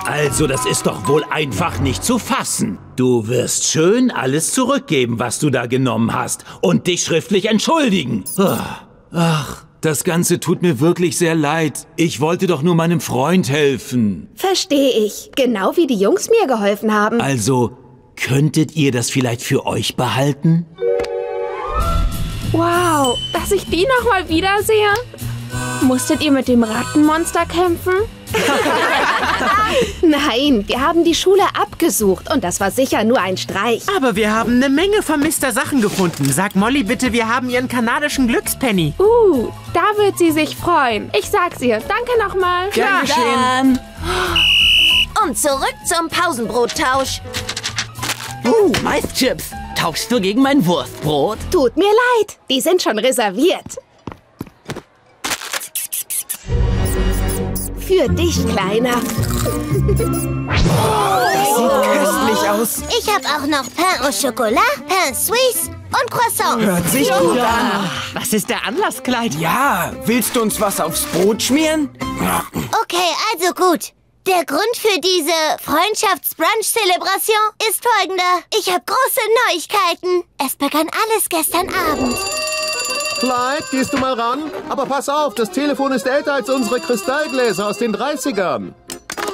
Speaker 16: Also, das ist doch wohl einfach nicht zu fassen. Du wirst schön alles zurückgeben, was du da genommen hast und dich schriftlich entschuldigen. Ah, Ach, das Ganze tut mir wirklich sehr leid. Ich wollte doch nur meinem Freund helfen.
Speaker 13: Verstehe ich. Genau wie die Jungs mir geholfen haben.
Speaker 16: Also, könntet ihr das vielleicht für euch behalten?
Speaker 13: Wow, dass ich die noch mal wiedersehe. Musstet ihr mit dem Rattenmonster kämpfen? <laughs> Nein, wir haben die Schule abgesucht und das war sicher nur ein Streich.
Speaker 1: Aber wir haben eine Menge vermisster Sachen gefunden. Sag Molly bitte, wir haben ihren kanadischen Glückspenny.
Speaker 13: Uh, da wird sie sich freuen. Ich sag's ihr. Danke nochmal.
Speaker 1: Gern geschehen.
Speaker 7: Und zurück zum Pausenbrottausch.
Speaker 2: Uh, Maischips. Tauschst du gegen mein Wurstbrot?
Speaker 13: Tut mir leid, die sind schon reserviert. Für dich, Kleiner.
Speaker 3: Das sieht köstlich aus.
Speaker 7: Ich habe auch noch Pain au Chocolat, Pain Suisse und Croissants.
Speaker 3: Hört sich gut an.
Speaker 1: Was ist der Anlass, Kleid?
Speaker 3: Ja, willst du uns was aufs Brot schmieren?
Speaker 7: Okay, also gut. Der Grund für diese Freundschafts-Brunch-Zelebration ist folgender. Ich habe große Neuigkeiten. Es begann alles gestern Abend.
Speaker 6: Clyde, gehst du mal ran? Aber pass auf, das Telefon ist älter als unsere Kristallgläser aus den 30ern.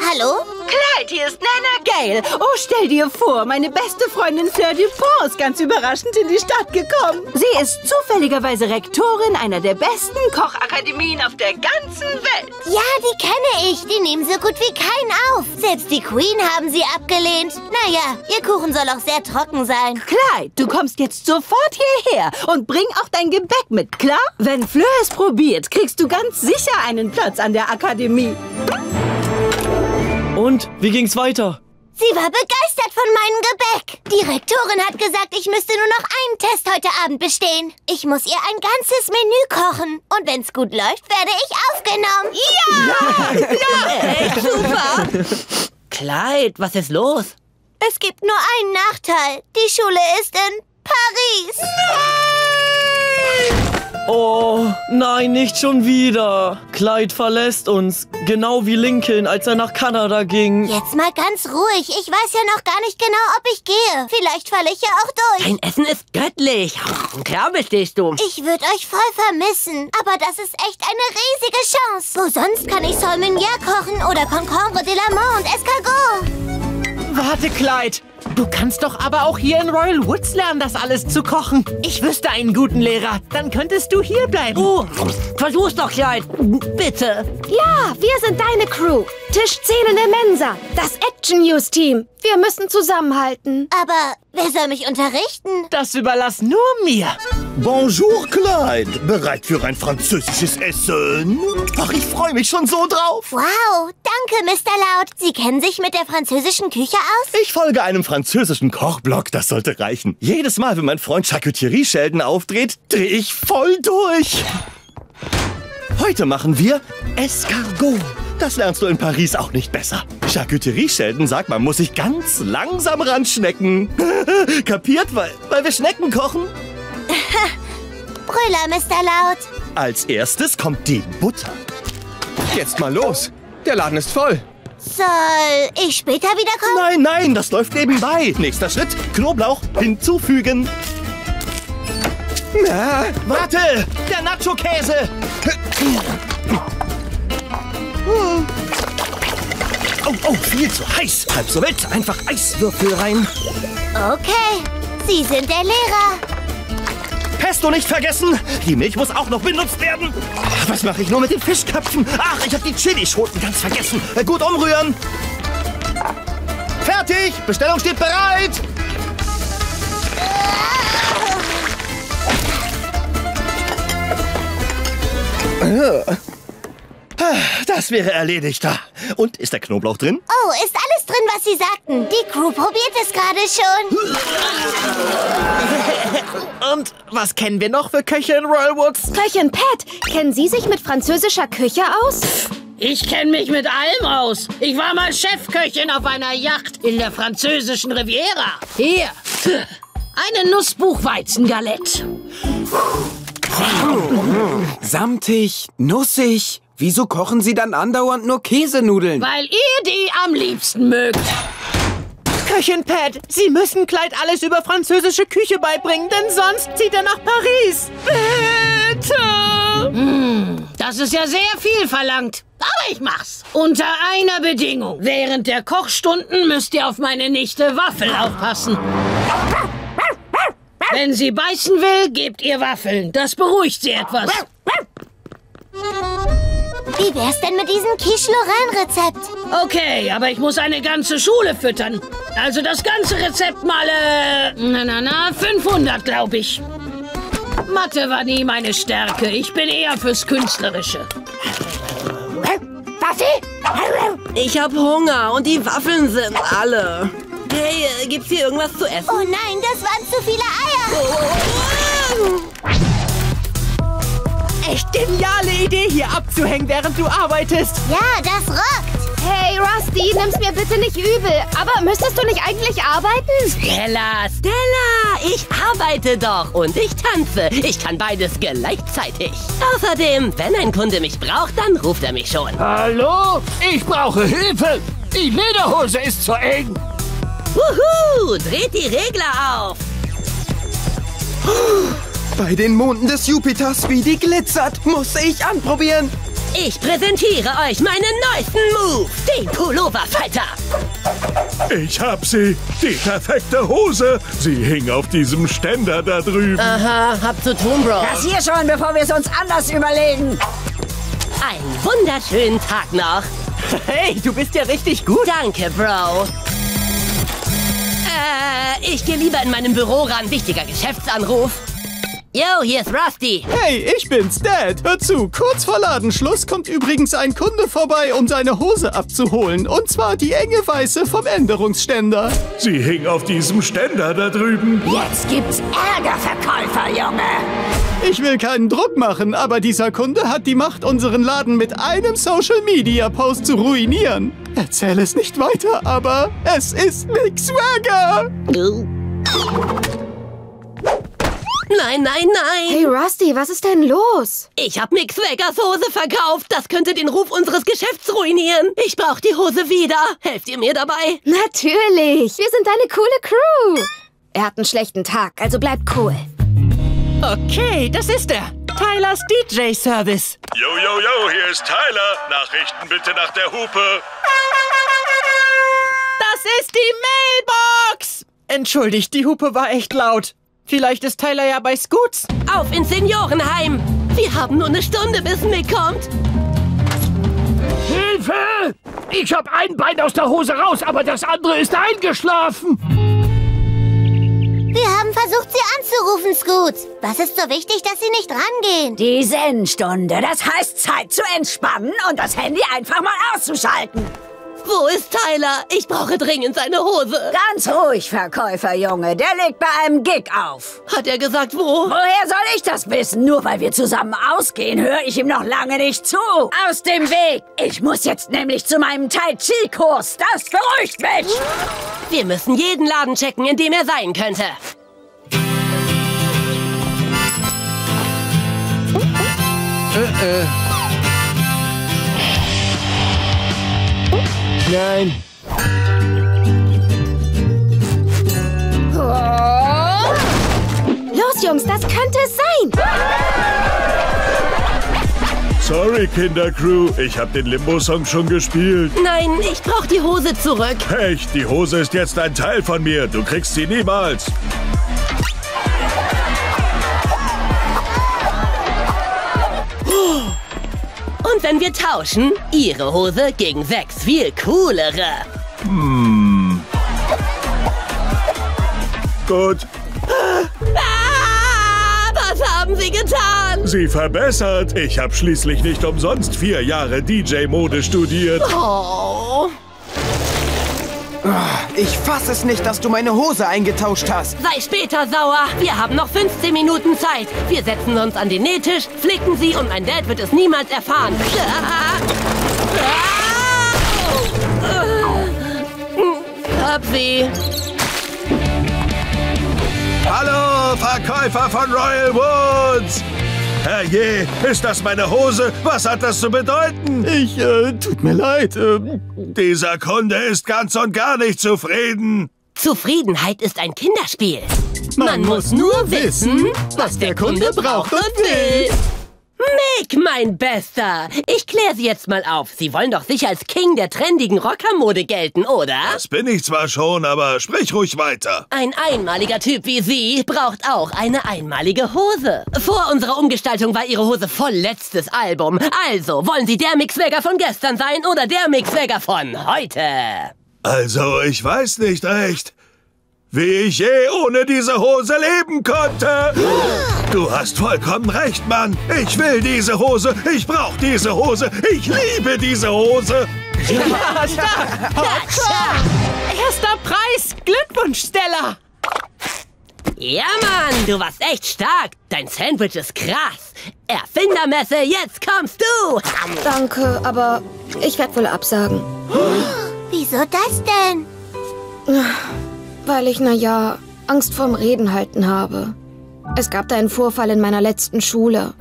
Speaker 7: Hallo?
Speaker 14: Clyde, hier ist Nana Gale. Oh, stell dir vor, meine beste Freundin Fleur Dupont ist ganz überraschend in die Stadt gekommen. Sie ist zufälligerweise Rektorin einer der besten Kochakademien auf der ganzen Welt.
Speaker 7: Ja, die kenne ich. Die nehmen so gut wie keinen auf. Selbst die Queen haben sie abgelehnt. Naja, ihr Kuchen soll auch sehr trocken sein.
Speaker 14: Clyde, du kommst jetzt sofort hierher und bring auch dein Gebäck mit, klar? Wenn Fleur es probiert, kriegst du ganz sicher einen Platz an der Akademie.
Speaker 5: Und, wie ging's weiter?
Speaker 7: Sie war begeistert von meinem Gebäck. Die Rektorin hat gesagt, ich müsste nur noch einen Test heute Abend bestehen. Ich muss ihr ein ganzes Menü kochen. Und wenn's gut läuft, werde ich aufgenommen. Ja!
Speaker 2: Ja, echt super. Clyde, was ist los?
Speaker 7: Es gibt nur einen Nachteil. Die Schule ist in Paris.
Speaker 5: Oh, nein, nicht schon wieder. Clyde verlässt uns. Genau wie Lincoln, als er nach Kanada ging.
Speaker 7: Jetzt mal ganz ruhig. Ich weiß ja noch gar nicht genau, ob ich gehe. Vielleicht falle ich ja auch durch.
Speaker 2: Dein Essen ist göttlich. Klar bestehst du.
Speaker 7: Ich würde euch voll vermissen. Aber das ist echt eine riesige Chance. Wo sonst kann ich Solmenier kochen oder Concombre de la Mort und Escargot?
Speaker 1: Warte, Clyde. Du kannst doch aber auch hier in Royal Woods lernen, das alles zu kochen. Ich wüsste einen guten Lehrer. Dann könntest du hier bleiben.
Speaker 2: Oh, versuch's doch, Clyde. Bitte.
Speaker 13: Ja, wir sind deine Crew. Tischzählende Mensa. Das Action News Team. Wir müssen zusammenhalten.
Speaker 7: Aber wer soll mich unterrichten?
Speaker 1: Das überlass nur mir.
Speaker 31: Bonjour, Clyde. Bereit für ein französisches Essen? Ach, ich freue mich schon so drauf.
Speaker 7: Wow, danke, Mr. Laut. Sie kennen sich mit der französischen Küche aus?
Speaker 31: Ich folge einem französischen Kochblog, das sollte reichen. Jedes Mal, wenn mein Freund Charcuterie Sheldon aufdreht, drehe ich voll durch. Heute machen wir Escargot. Das lernst du in Paris auch nicht besser. Charcuterie Sheldon sagt, man muss sich ganz langsam ranschnecken. <laughs> Kapiert, weil, weil wir Schnecken kochen? <laughs>
Speaker 7: Brüller, Mr. Laut.
Speaker 31: Als erstes kommt die Butter. Jetzt mal los. Der Laden ist voll.
Speaker 7: Soll ich später wiederkommen?
Speaker 31: Nein, nein, das läuft nebenbei. Nächster Schritt, Knoblauch hinzufügen. Na, warte, der Nacho-Käse. Oh, oh, viel zu heiß. Halb so wild, einfach Eiswürfel rein.
Speaker 7: Okay, Sie sind der Lehrer.
Speaker 31: Pesto nicht vergessen. Die Milch muss auch noch benutzt werden. Was mache ich nur mit den Fischköpfen? Ach, ich habe die Chilischoten ganz vergessen. Äh, Gut umrühren. Fertig. Bestellung steht bereit. Das wäre erledigt da. Und ist der Knoblauch drin?
Speaker 7: Oh, ist alles drin, was Sie sagten. Die Crew probiert es gerade schon. <laughs>
Speaker 1: Und was kennen wir noch für Köche in Royal Woods?
Speaker 13: Köchin Pat, kennen Sie sich mit französischer Küche aus?
Speaker 32: Ich kenne mich mit allem aus. Ich war mal Chefköchin auf einer Yacht in der französischen Riviera. Hier, eine Nussbuchweizengalette.
Speaker 3: Samtig, nussig. Wieso kochen Sie dann andauernd nur Käsenudeln?
Speaker 32: Weil ihr die am liebsten mögt.
Speaker 1: Köchin Pat, Sie müssen Clyde alles über französische Küche beibringen, denn sonst zieht er nach Paris. Bitte!
Speaker 32: Hm, das ist ja sehr viel verlangt. Aber ich mach's. Unter einer Bedingung. Während der Kochstunden müsst ihr auf meine Nichte Waffel aufpassen. Wenn sie beißen will, gebt ihr Waffeln. Das beruhigt sie etwas.
Speaker 7: Wie wär's denn mit diesem Quiche Lorraine-Rezept?
Speaker 32: Okay, aber ich muss eine ganze Schule füttern. Also das ganze Rezept mal, äh, na, na, na, 500, glaube ich. Mathe war nie meine Stärke. Ich bin eher fürs Künstlerische.
Speaker 2: Ich hab Hunger und die Waffeln sind alle. Hey, äh, gibt's hier irgendwas zu essen?
Speaker 7: Oh nein, das waren zu viele Eier.
Speaker 1: Echt geniale Idee, hier abzuhängen, während du arbeitest.
Speaker 7: Ja, das rockt.
Speaker 13: Hey, Rusty, nimm's mir bitte nicht übel. Aber müsstest du nicht eigentlich arbeiten?
Speaker 2: Stella, Stella, ich arbeite doch und ich tanze. Ich kann beides gleichzeitig. Außerdem, wenn ein Kunde mich braucht, dann ruft er mich schon.
Speaker 33: Hallo? Ich brauche Hilfe. Die Lederhose ist zu eng.
Speaker 2: Wuhu, dreht die Regler auf.
Speaker 3: Bei den Monden des Jupiters, wie die glitzert, muss ich anprobieren.
Speaker 2: Ich präsentiere euch meinen neuesten Move, den Pulloverfalter.
Speaker 34: Ich hab sie. Die perfekte Hose. Sie hing auf diesem Ständer da drüben.
Speaker 2: Aha, hab zu tun, Bro.
Speaker 35: Das hier schon, bevor wir es uns anders überlegen.
Speaker 2: Einen wunderschönen Tag noch.
Speaker 1: Hey, du bist ja richtig gut.
Speaker 2: Danke, Bro. Äh, ich gehe lieber in meinem Büro ran. Wichtiger Geschäftsanruf. Yo, hier ist Rusty.
Speaker 6: Hey, ich bin's, Dad. Hör zu, kurz vor Ladenschluss kommt übrigens ein Kunde vorbei, um seine Hose abzuholen. Und zwar die enge weiße vom Änderungsständer.
Speaker 34: Sie hing auf diesem Ständer da drüben.
Speaker 35: Jetzt gibt's Ärger, Verkäufer, Junge.
Speaker 6: Ich will keinen Druck machen, aber dieser Kunde hat die Macht, unseren Laden mit einem Social-Media-Post zu ruinieren. Erzähl es nicht weiter, aber es ist Nick Swagger.
Speaker 2: Nein, nein, nein.
Speaker 13: Hey, Rusty, was ist denn los?
Speaker 2: Ich hab Mick Swaggers Hose verkauft. Das könnte den Ruf unseres Geschäfts ruinieren. Ich brauch die Hose wieder. Helft ihr mir dabei?
Speaker 13: Natürlich. Wir sind eine coole Crew. Er hat einen schlechten Tag, also bleibt cool.
Speaker 1: Okay, das ist er. Tylers DJ-Service.
Speaker 34: Yo, yo, yo, hier ist Tyler. Nachrichten bitte nach der Hupe.
Speaker 1: Das ist die Mailbox. Entschuldigt, die Hupe war echt laut. Vielleicht ist Tyler ja bei Scoots.
Speaker 2: Auf ins Seniorenheim. Wir haben nur eine Stunde, bis Mick kommt.
Speaker 33: Hilfe! Ich hab ein Bein aus der Hose raus, aber das andere ist eingeschlafen.
Speaker 7: Wir haben versucht, Sie anzurufen, Scoot. Was ist so wichtig, dass Sie nicht rangehen?
Speaker 35: Die Zen-Stunde. Das heißt Zeit zu entspannen und das Handy einfach mal auszuschalten.
Speaker 2: Wo ist Tyler? Ich brauche dringend seine Hose.
Speaker 35: Ganz ruhig, Verkäuferjunge. Der legt bei einem Gig auf.
Speaker 2: Hat er gesagt, wo?
Speaker 35: Woher soll ich das wissen? Nur weil wir zusammen ausgehen, höre ich ihm noch lange nicht zu. Aus dem Weg. Ich muss jetzt nämlich zu meinem Tai Chi-Kurs. Das beruhigt mich.
Speaker 2: Wir müssen jeden Laden checken, in dem er sein könnte.
Speaker 33: Äh, äh. Nein.
Speaker 13: Oh. Los, Jungs, das könnte es sein.
Speaker 34: Sorry, Kindercrew. Ich hab den Limbo-Song schon gespielt.
Speaker 2: Nein, ich brauch die Hose zurück.
Speaker 34: Pech, die Hose ist jetzt ein Teil von mir. Du kriegst sie niemals.
Speaker 2: Wenn wir tauschen, ihre Hose gegen sechs viel coolere.
Speaker 34: Hm. Gut.
Speaker 2: Ah, was haben sie getan?
Speaker 34: sie verbessert. Ich habe schließlich nicht umsonst vier Jahre DJ-Mode studiert.
Speaker 13: Oh.
Speaker 3: Ich fass es nicht, dass du meine Hose eingetauscht hast.
Speaker 2: Sei später sauer. Wir haben noch 15 Minuten Zeit. Wir setzen uns an den Nähtisch, flicken sie und mein Dad wird es niemals erfahren. Hab sie.
Speaker 34: Hallo, Verkäufer von Royal Woods! Herrje, ist das meine Hose? Was hat das zu bedeuten?
Speaker 6: Ich, äh, tut mir leid. Äh,
Speaker 34: Dieser Kunde ist ganz und gar nicht zufrieden.
Speaker 2: Zufriedenheit ist ein Kinderspiel.
Speaker 6: Man muss nur wissen, was der Kunde braucht und will.
Speaker 2: Mick, mein Bester! Ich kläre Sie jetzt mal auf. Sie wollen doch sicher als King der trendigen Rockermode gelten, oder?
Speaker 34: Das bin ich zwar schon, aber sprich ruhig weiter.
Speaker 2: Ein einmaliger Typ wie Sie braucht auch eine einmalige Hose. Vor unserer Umgestaltung war Ihre Hose voll letztes Album. Also, wollen Sie der Mick Swagger von gestern sein oder der Mick Swagger von heute?
Speaker 34: Also, ich weiß nicht recht, wie ich je ohne diese Hose leben konnte. Du hast vollkommen recht, Mann. Ich will diese Hose. Ich brauche diese Hose. Ich liebe diese Hose. <laughs>
Speaker 1: Erster Preis! Glückwunsch, Stella!
Speaker 2: Ja, Mann, du warst echt stark. Dein Sandwich ist krass. Erfindermesse, jetzt kommst du.
Speaker 13: Danke, aber ich werde wohl absagen.
Speaker 7: Wieso das denn?
Speaker 13: Weil ich, na ja, Angst vorm Reden halten habe. Es gab da einen Vorfall in meiner letzten Schule.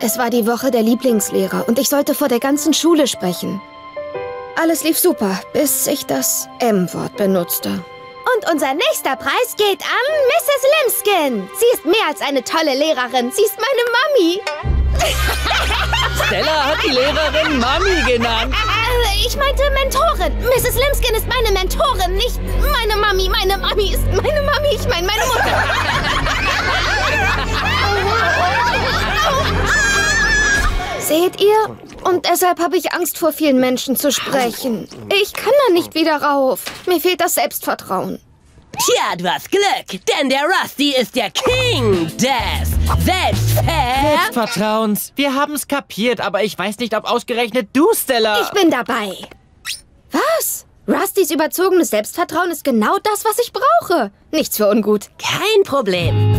Speaker 13: Es war die Woche der Lieblingslehrer und ich sollte vor der ganzen Schule sprechen. Alles lief super, bis ich das M-Wort benutzte. Und unser nächster Preis geht an Mrs. Limskin. Sie ist mehr als eine tolle Lehrerin. Sie ist meine Mami.
Speaker 1: Stella hat die Lehrerin Mami genannt.
Speaker 13: Äh, ich meinte Mentorin. Mrs. Limskin ist meine Mentorin, nicht meine Mami. Meine Mami ist meine Mami. Ich meine meine Mutter. Seht ihr? Und deshalb habe ich Angst vor vielen Menschen zu sprechen. Ich kann da nicht wieder rauf. Mir fehlt das Selbstvertrauen.
Speaker 2: Tja, du hast Glück, denn der Rusty ist der King des Selbstver...
Speaker 1: Selbstvertrauens. Wir haben's kapiert, aber ich weiß nicht, ob ausgerechnet du, Stella...
Speaker 13: Ich bin dabei. Was? Rustys überzogenes Selbstvertrauen ist genau das, was ich brauche. Nichts für ungut.
Speaker 2: Kein Problem.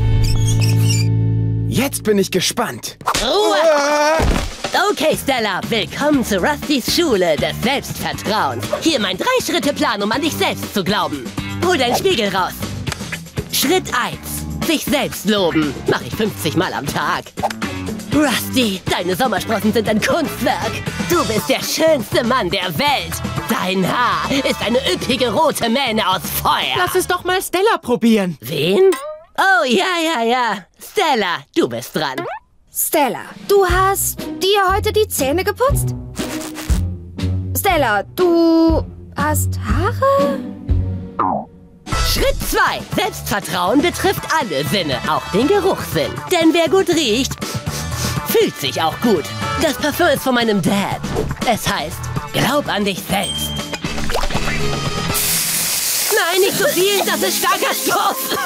Speaker 3: Jetzt bin ich gespannt.
Speaker 2: Ruhe! Okay, Stella, willkommen zu Rustys Schule des Selbstvertrauens. Hier mein Drei-Schritte-Plan, um an dich selbst zu glauben. Hol deinen Spiegel raus. Schritt 1. Sich selbst loben. Mach ich 50 Mal am Tag. Rusty, deine Sommersprossen sind ein Kunstwerk. Du bist der schönste Mann der Welt. Dein Haar ist eine üppige rote Mähne aus Feuer.
Speaker 1: Lass es doch mal Stella probieren.
Speaker 2: Wen? Oh, ja, ja, ja. Stella, du bist dran.
Speaker 13: Stella, du hast dir heute die Zähne geputzt? Stella, du hast Haare?
Speaker 2: Schritt 2. Selbstvertrauen betrifft alle Sinne, auch den Geruchssinn. Denn wer gut riecht, fühlt sich auch gut. Das Parfüm ist von meinem Dad. Es heißt, glaub an dich selbst. Nein, nicht so viel, das ist starker Stoff.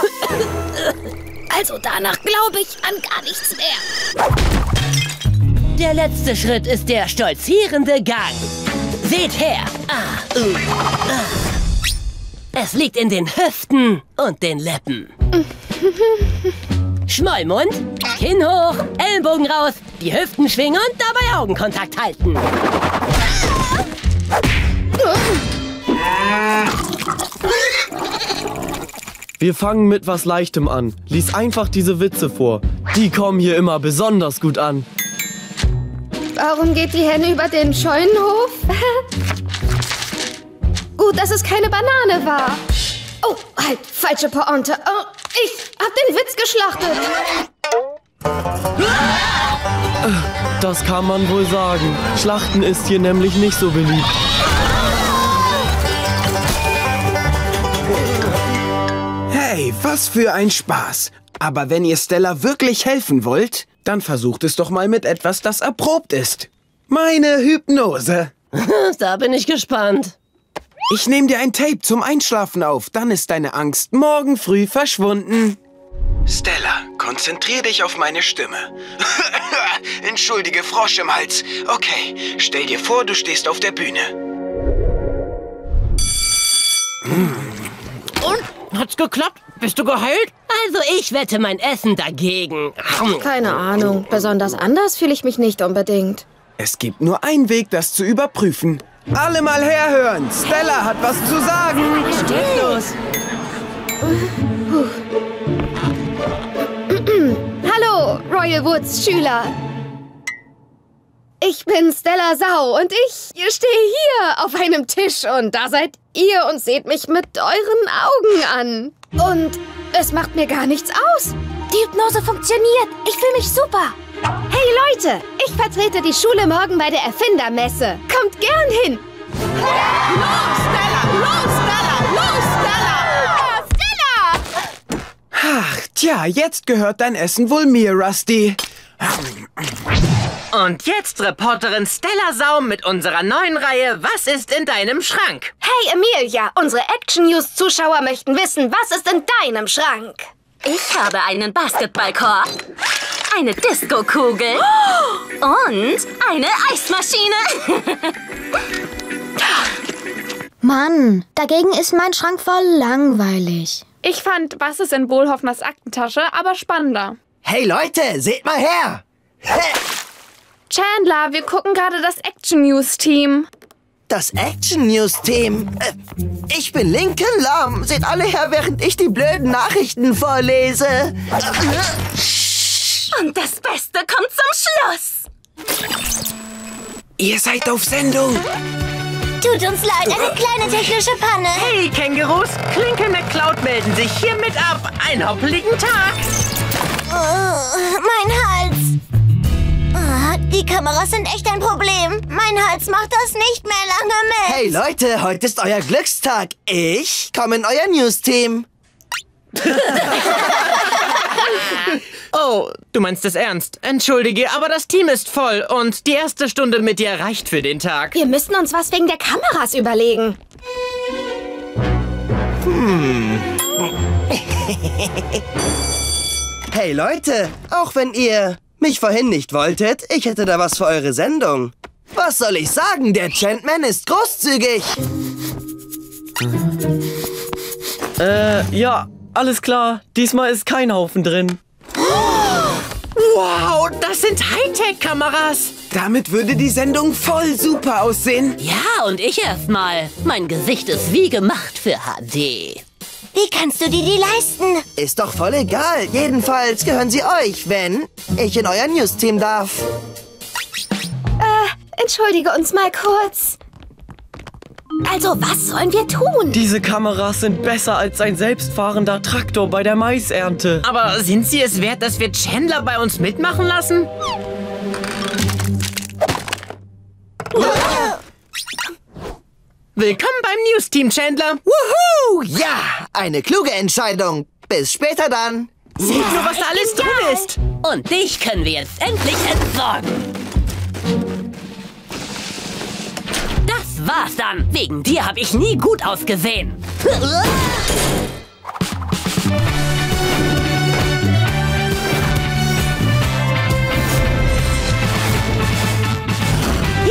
Speaker 2: <laughs>
Speaker 13: Also danach glaube ich an gar nichts mehr.
Speaker 2: Der letzte Schritt ist der stolzierende Gang. Seht her. Ah, uh, ah. Es liegt in den Hüften und den Lippen. Schmollmund, Kinn hoch, Ellenbogen raus, die Hüften schwingen und dabei Augenkontakt halten.
Speaker 5: Wir fangen mit was Leichtem an. Lies einfach diese Witze vor. Die kommen hier immer besonders gut an.
Speaker 13: Warum geht die Henne über den Scheunenhof? <laughs> Gut, dass es keine Banane war. Oh, halt, falsche Pointe. Oh, ich hab den Witz geschlachtet.
Speaker 5: Das kann man wohl sagen. Schlachten ist hier nämlich nicht so beliebt.
Speaker 3: Hey, was für ein Spaß. Aber wenn ihr Stella wirklich helfen wollt, dann versucht es doch mal mit etwas, das erprobt ist. Meine Hypnose. <laughs>
Speaker 2: da bin ich gespannt.
Speaker 3: Ich nehme dir ein Tape zum Einschlafen auf, dann ist deine Angst morgen früh verschwunden. Stella, konzentrier dich auf meine Stimme. <laughs> Entschuldige, Frosch im Hals. Okay, stell dir vor, du stehst auf der Bühne.
Speaker 2: Und? Hat's geklappt? Bist du geheilt? Also ich wette mein Essen dagegen.
Speaker 13: Keine Ahnung. Besonders anders fühle ich mich nicht unbedingt.
Speaker 3: Es gibt nur einen Weg, das zu überprüfen. Alle mal herhören. Stella hat was zu sagen.
Speaker 2: Still. los. <clears throat>
Speaker 13: Hallo, Royal Woods Schüler. Ich bin Stella Sau und ich stehe hier auf einem Tisch und da seid ihr und seht mich mit euren Augen an. Und es macht mir gar nichts aus. Die Hypnose funktioniert. Ich fühle mich super. Hey Leute, ich vertrete die Schule morgen bei der Erfindermesse. Kommt gern hin.
Speaker 30: Los, Stella! Los, Stella! Los, Stella! Stella!
Speaker 3: Ach, tja, jetzt gehört dein Essen wohl mir, Rusty.
Speaker 1: Und jetzt Reporterin Stella Saum mit unserer neuen Reihe Was ist in deinem Schrank?
Speaker 13: Hey Emilia, unsere Action News Zuschauer möchten wissen, was ist in deinem Schrank?
Speaker 29: Ich habe einen Basketballkorb, eine Disco-Kugel und eine Eismaschine. <laughs>
Speaker 7: Mann, dagegen ist mein Schrank voll langweilig.
Speaker 13: Ich fand, was ist in Wohlhoffners Aktentasche, aber spannender.
Speaker 36: Hey Leute, seht mal her!
Speaker 13: Chandler, wir gucken gerade das Action News Team.
Speaker 36: Das Action News Team. Äh, ich bin Lincoln Lahm. Seht alle her, während ich die blöden Nachrichten vorlese.
Speaker 29: Und das Beste kommt zum Schluss.
Speaker 3: Ihr seid auf Sendung.
Speaker 7: Tut uns leid, eine kleine technische Panne.
Speaker 1: Hey, Kängurus! Klinke McCloud melden sich hiermit ab. Einen hoppeligen Tag!
Speaker 7: Oh, mein Hals. Ah, die Kameras sind echt ein Problem. Mein Hals macht das nicht mehr lange mit.
Speaker 36: Hey Leute, heute ist euer Glückstag. Ich komme in euer News-Team. <laughs>
Speaker 1: Oh, du meinst es ernst. Entschuldige, aber das Team ist voll und die erste Stunde mit dir reicht für den Tag.
Speaker 13: Wir müssen uns was wegen der Kameras überlegen.
Speaker 36: Hm. <laughs> hey Leute, auch wenn ihr mich vorhin nicht wolltet, ich hätte da was für eure Sendung. Was soll ich sagen? Der Gentleman ist großzügig.
Speaker 5: Äh, ja, alles klar. Diesmal ist kein Haufen drin.
Speaker 1: Wow, das sind Hightech-Kameras.
Speaker 3: Damit würde die Sendung voll super aussehen.
Speaker 2: Ja, und ich erstmal. Mein Gesicht ist wie gemacht für HD.
Speaker 7: Wie kannst du dir die leisten?
Speaker 36: Ist doch voll egal. Jedenfalls gehören sie euch, wenn ich in euer News-Team darf.
Speaker 13: Äh, entschuldige uns mal kurz. Also, was sollen wir tun?
Speaker 5: Diese Kameras sind besser als ein selbstfahrender Traktor bei der Maisernte.
Speaker 1: Aber sind sie es wert, dass wir Chandler bei uns mitmachen lassen? Willkommen beim News-Team, Chandler.
Speaker 36: Wuhu! Ja, eine kluge Entscheidung. Bis später dann.
Speaker 1: Seht nur, was da alles drin ist.
Speaker 2: Und dich können wir jetzt endlich entsorgen. Das war's dann. Wegen dir habe ich nie gut ausgesehen. <laughs>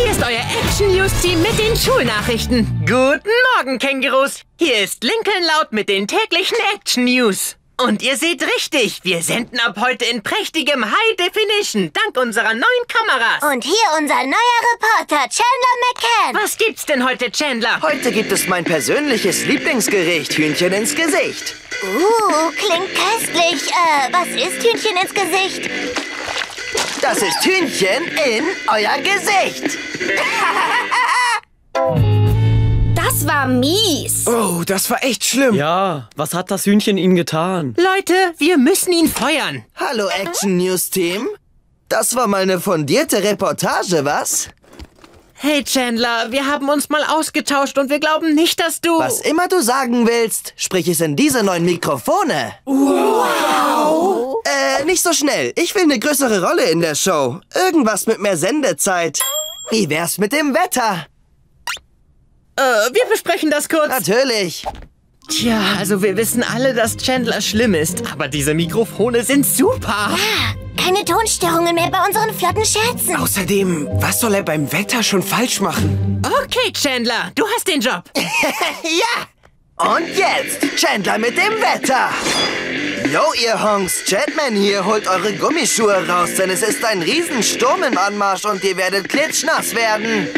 Speaker 1: Hier ist euer Action News Team mit den Schulnachrichten. Guten Morgen, Kängurus. Hier ist Lincoln Laut mit den täglichen Action News. Und ihr seht richtig, wir senden ab heute in prächtigem High Definition, dank unserer neuen Kameras.
Speaker 7: Und hier unser neuer Reporter, Chandler McCann.
Speaker 1: Was gibt's denn heute, Chandler?
Speaker 36: Heute gibt es mein persönliches Lieblingsgericht, Hühnchen ins Gesicht.
Speaker 7: Uh, klingt köstlich. Äh, was ist Hühnchen ins Gesicht?
Speaker 36: Das ist Hühnchen in euer Gesicht.
Speaker 13: Das war mies.
Speaker 3: Oh, das war echt schlimm.
Speaker 5: Ja, was hat das Hühnchen ihm getan?
Speaker 1: Leute, wir müssen ihn feuern.
Speaker 36: Hallo Action News Team. Das war mal eine fundierte Reportage, was?
Speaker 1: Hey Chandler, wir haben uns mal ausgetauscht und wir glauben nicht, dass du...
Speaker 36: Was immer du sagen willst, sprich es in diese neuen Mikrofone.
Speaker 1: Wow!
Speaker 36: Äh, nicht so schnell. Ich will eine größere Rolle in der Show. Irgendwas mit mehr Sendezeit. Wie wär's mit dem Wetter?
Speaker 1: Äh, wir besprechen das kurz.
Speaker 36: Natürlich.
Speaker 1: Tja, also wir wissen alle, dass Chandler schlimm ist, aber diese Mikrofone sind super.
Speaker 7: Keine Tonstörungen mehr bei unseren flotten Scherzen.
Speaker 3: Außerdem, was soll er beim Wetter schon falsch machen?
Speaker 1: Okay, Chandler, du hast den Job. <laughs>
Speaker 36: ja! Und jetzt Chandler mit dem Wetter. Jo, ihr Honks, Jetman hier, holt eure Gummischuhe raus, denn es ist ein Riesensturm im Anmarsch und ihr werdet klitschnass werden.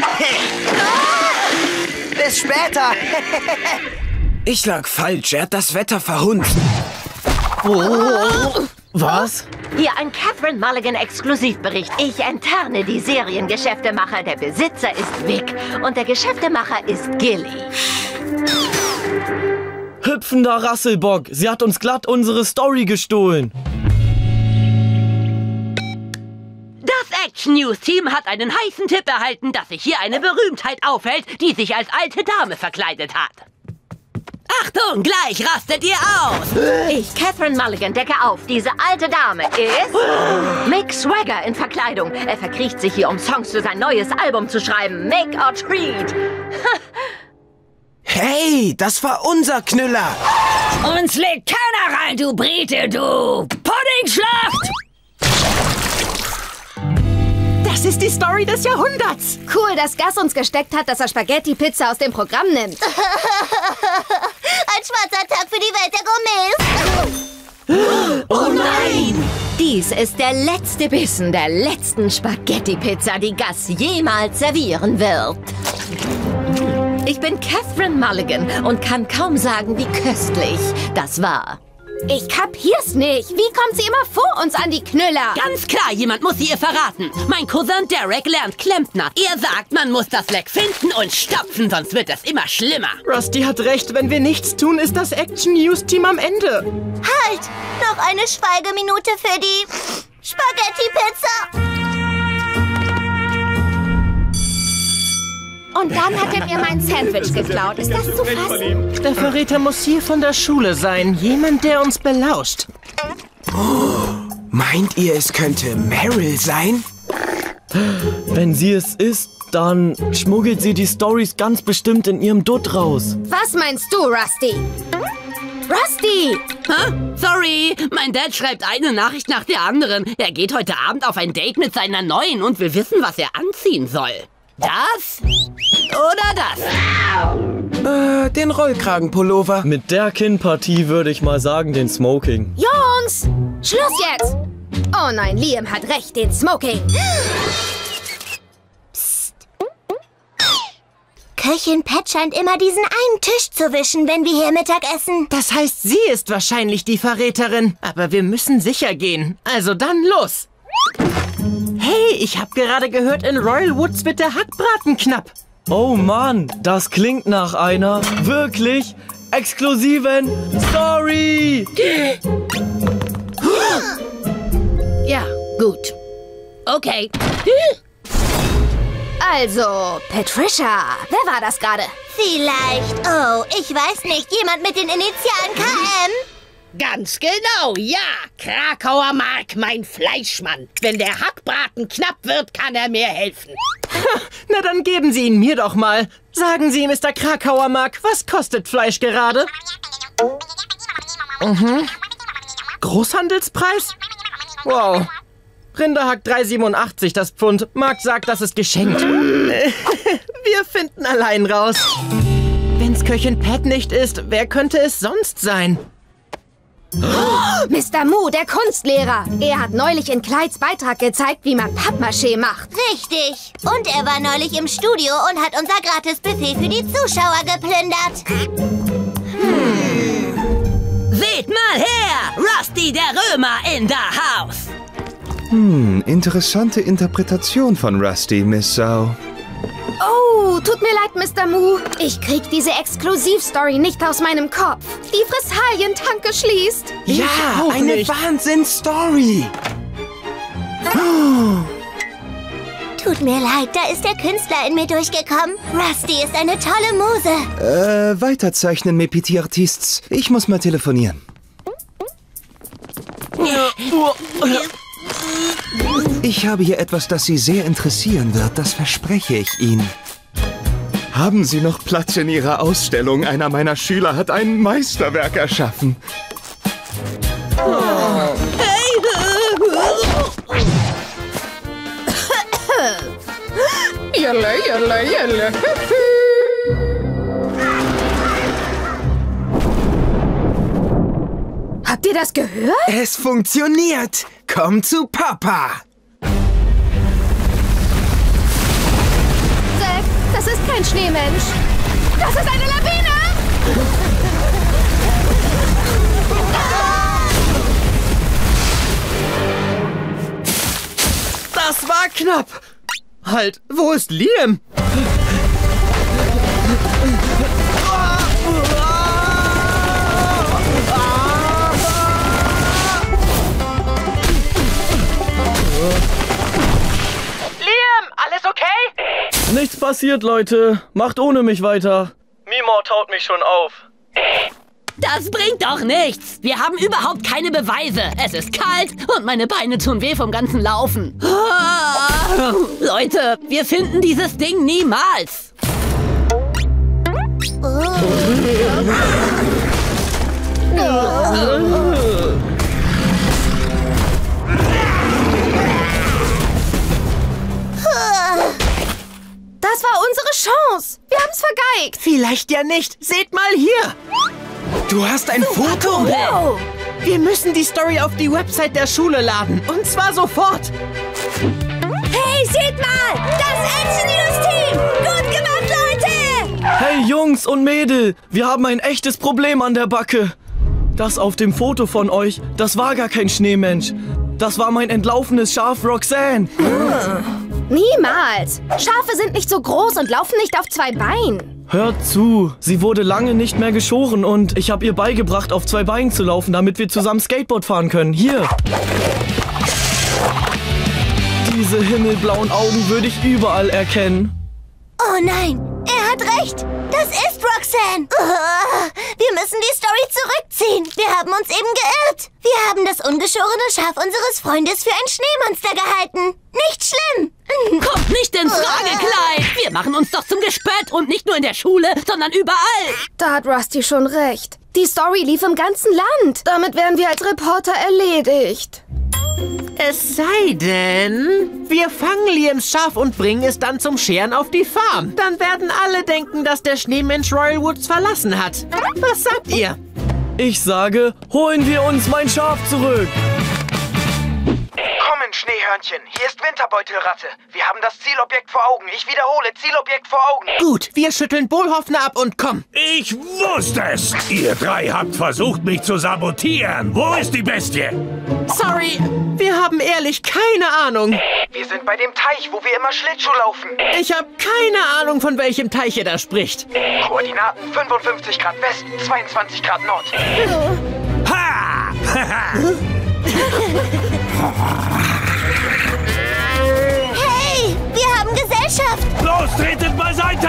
Speaker 36: <laughs> Bis später. <laughs>
Speaker 3: Ich lag falsch, er hat das Wetter verhunzt.
Speaker 5: Was?
Speaker 2: Hier ein Catherine Mulligan Exklusivbericht. Ich enttarne die Seriengeschäftemacher. Der Besitzer ist Vic und der Geschäftemacher ist Gilly.
Speaker 5: Hüpfender Rasselbock, sie hat uns glatt unsere Story gestohlen.
Speaker 2: Das Action News Team hat einen heißen Tipp erhalten, dass sich hier eine Berühmtheit aufhält, die sich als alte Dame verkleidet hat. Achtung, gleich rastet ihr aus! Ich, Catherine Mulligan, decke auf. Diese alte Dame ist Mick Swagger in Verkleidung. Er verkriecht sich hier, um Songs für sein neues Album zu schreiben. Make or Treat. <laughs>
Speaker 3: Hey, das war unser Knüller.
Speaker 35: Uns legt keiner rein, du Brite, du Puddingschlacht!
Speaker 1: Das ist die Story des Jahrhunderts.
Speaker 13: Cool, dass Gus uns gesteckt hat, dass er Spaghetti-Pizza aus dem Programm nimmt. <laughs>
Speaker 7: Ein schwarzer Tag für die Welt der Gourmets.
Speaker 2: Oh nein! Dies ist der letzte Bissen der letzten Spaghetti-Pizza, die Gus jemals servieren wird. Ich bin Catherine Mulligan und kann kaum sagen, wie köstlich das war.
Speaker 13: Ich kapier's nicht. Wie kommt sie immer vor uns an die Knüller?
Speaker 2: Ganz klar, jemand muss sie ihr verraten. Mein Cousin Derek lernt Klempner. Er sagt, man muss das Leck finden und stopfen, sonst wird es immer schlimmer.
Speaker 1: Rusty hat recht, wenn wir nichts tun, ist das Action News Team am Ende.
Speaker 7: Halt! Noch eine Schweigeminute für die Spaghetti-Pizza.
Speaker 13: Und dann hat er mir mein Sandwich geklaut. Ist das zu fassen?
Speaker 1: Der Verräter muss hier von der Schule sein. Jemand, der uns belauscht.
Speaker 3: Meint ihr, es könnte Meryl sein?
Speaker 5: Wenn sie es ist, dann schmuggelt sie die Stories ganz bestimmt in ihrem Dutt raus.
Speaker 13: Was meinst du, Rusty? Rusty!
Speaker 2: Hä? Sorry, mein Dad schreibt eine Nachricht nach der anderen. Er geht heute Abend auf ein Date mit seiner Neuen und will wissen, was er anziehen soll. Das? Oder das?
Speaker 3: Äh, den Rollkragenpullover.
Speaker 5: Mit der Kinnpartie würde ich mal sagen, den Smoking.
Speaker 13: Jungs! Schluss jetzt! Oh nein, Liam hat recht, den Smoking.
Speaker 7: Köchin Pat scheint immer diesen einen Tisch zu wischen, wenn wir hier Mittag essen.
Speaker 1: Das heißt, sie ist wahrscheinlich die Verräterin. Aber wir müssen sicher gehen. Also dann los. Hey, ich habe gerade gehört, in Royal Woods wird der Hackbraten knapp.
Speaker 5: Oh Mann, das klingt nach einer wirklich exklusiven Story.
Speaker 13: Ja, gut.
Speaker 2: Okay.
Speaker 13: Also, Patricia, wer war das gerade?
Speaker 7: Vielleicht, oh, ich weiß nicht, jemand mit den Initialen KM?
Speaker 32: Ganz genau, ja. Krakauer Mark, mein Fleischmann. Wenn der Hackbraten knapp wird, kann er mir helfen.
Speaker 1: Na dann geben Sie ihn mir doch mal. Sagen Sie, Mr. Krakauer Mark, was kostet Fleisch gerade? Mhm. Großhandelspreis? Wow. Rinderhack 3,87 das Pfund. Mark sagt, das ist geschenkt. <laughs> Wir finden allein raus. Wenn's Köchin Pat nicht ist, wer könnte es sonst sein?
Speaker 13: Oh, Mr. Mu, der Kunstlehrer. Er hat neulich in Clydes Beitrag gezeigt, wie man Pappmaché macht.
Speaker 7: Richtig. Und er war neulich im Studio und hat unser Gratisbuffet für die Zuschauer geplündert.
Speaker 2: Seht mal her! Rusty der Römer in der Haus!
Speaker 37: Hm, interessante Interpretation von Rusty, Miss Sau.
Speaker 13: Oh, tut mir leid, Mr. Mu. Ich krieg diese Exklusivstory nicht aus meinem Kopf. Die Fressalientanke schließt.
Speaker 3: Ja,
Speaker 1: auch
Speaker 3: eine. Wahnsinnsstory.
Speaker 7: Tut mir leid, da ist der Künstler in mir durchgekommen. Rusty ist eine tolle Muse.
Speaker 37: Äh, weiterzeichnen, mes petits artistes. Ich muss mal telefonieren. Ich habe hier etwas, das Sie sehr interessieren wird, das verspreche ich Ihnen. Haben Sie noch Platz in Ihrer Ausstellung? Einer meiner Schüler hat ein Meisterwerk erschaffen.
Speaker 2: Oh.
Speaker 10: Hey! <coughs> Jalla, jalla,
Speaker 13: jalla. Ihr das gehört?
Speaker 3: Es funktioniert. Komm zu Papa.
Speaker 13: Zack, das ist kein Schneemensch. Das ist eine Lawine!
Speaker 1: Das war knapp. Halt, wo ist Liam?
Speaker 5: Liam, alles okay? Nichts passiert, Leute. Macht ohne mich weiter. Mimor taut mich schon auf.
Speaker 2: Das bringt doch nichts. Wir haben überhaupt keine Beweise. Es ist kalt und meine Beine tun weh vom ganzen Laufen. Ah, Leute, wir finden dieses Ding niemals.
Speaker 13: Das war unsere Chance. Wir haben's vergeigt.
Speaker 1: Vielleicht ja nicht. Seht mal hier.
Speaker 3: Du hast ein Foto?
Speaker 1: Wow. Wir müssen die Story auf die Website der Schule laden. Und zwar sofort.
Speaker 7: Hey, seht mal! Das Action News Team! Gut gemacht, Leute!
Speaker 5: Hey Jungs und Mädel, wir haben ein echtes Problem an der Backe. Das auf dem Foto von euch, das war gar kein Schneemensch. Das war mein entlaufenes Schaf Roxanne.
Speaker 13: Niemals. Schafe sind nicht so groß und laufen nicht auf zwei Beinen.
Speaker 5: Hört zu, sie wurde lange nicht mehr geschoren und ich habe ihr beigebracht, auf zwei Beinen zu laufen, damit wir zusammen Skateboard fahren können. Hier. Diese himmelblauen Augen würde ich überall erkennen.
Speaker 7: Oh nein, hat recht. Das ist Roxanne. <laughs> Wir müssen die Story zurückziehen. Wir haben uns eben geirrt. Wir haben das ungeschorene Schaf unseres Freundes für ein Schneemonster gehalten. Nicht schlimm. <laughs>
Speaker 2: Kommt nicht in Frage, Kleid. Wir machen uns doch zum Gespött und nicht nur in der Schule, sondern überall.
Speaker 13: Da hat Rusty schon recht. Die Story lief im ganzen Land. Damit wären wir als Reporter erledigt.
Speaker 1: Es sei denn, wir fangen Liams Schaf und bringen es dann zum Scheren auf die Farm. Dann werden alle denken, dass der Schneemensch Royal Woods verlassen hat. Was sagt ihr?
Speaker 5: Ich sage, holen wir uns mein Schaf zurück.
Speaker 3: Kommen, Schneehörnchen. Hier ist Winterbeutelratte. Wir haben das Zielobjekt vor Augen. Ich wiederhole, Zielobjekt vor Augen.
Speaker 1: Gut, wir schütteln Bohlhoffner ab und komm.
Speaker 34: Ich wusste es! Ihr drei habt versucht, mich zu sabotieren. Wo ist die Bestie?
Speaker 1: Sorry, wir haben ehrlich keine Ahnung.
Speaker 3: Wir sind bei dem Teich, wo wir immer Schlittschuh laufen.
Speaker 1: Ich habe keine Ahnung, von welchem Teich ihr da spricht.
Speaker 3: Koordinaten 55 Grad West, 22 Grad Nord.
Speaker 34: Ha!
Speaker 7: Hey, <laughs> <laughs> Gesellschaft.
Speaker 34: Los, tretet beiseite!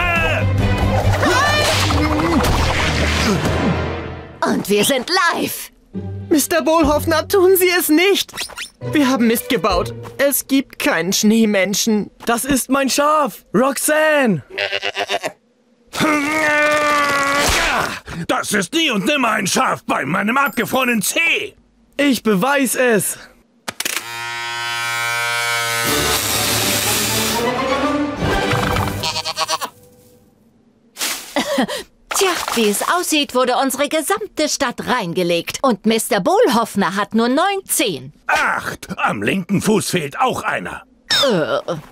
Speaker 2: Und wir sind live.
Speaker 1: Mr. Bohlhoffner, tun Sie es nicht. Wir haben Mist gebaut. Es gibt keinen Schneemenschen.
Speaker 5: Das ist mein Schaf, Roxanne.
Speaker 34: Das ist nie und nimmer ein Schaf bei meinem abgefrorenen Zeh.
Speaker 5: Ich beweis es.
Speaker 11: Tja, wie es aussieht, wurde unsere gesamte Stadt reingelegt. Und Mr. Bohlhoffner hat nur 19.
Speaker 34: Acht! Am linken Fuß fehlt auch einer.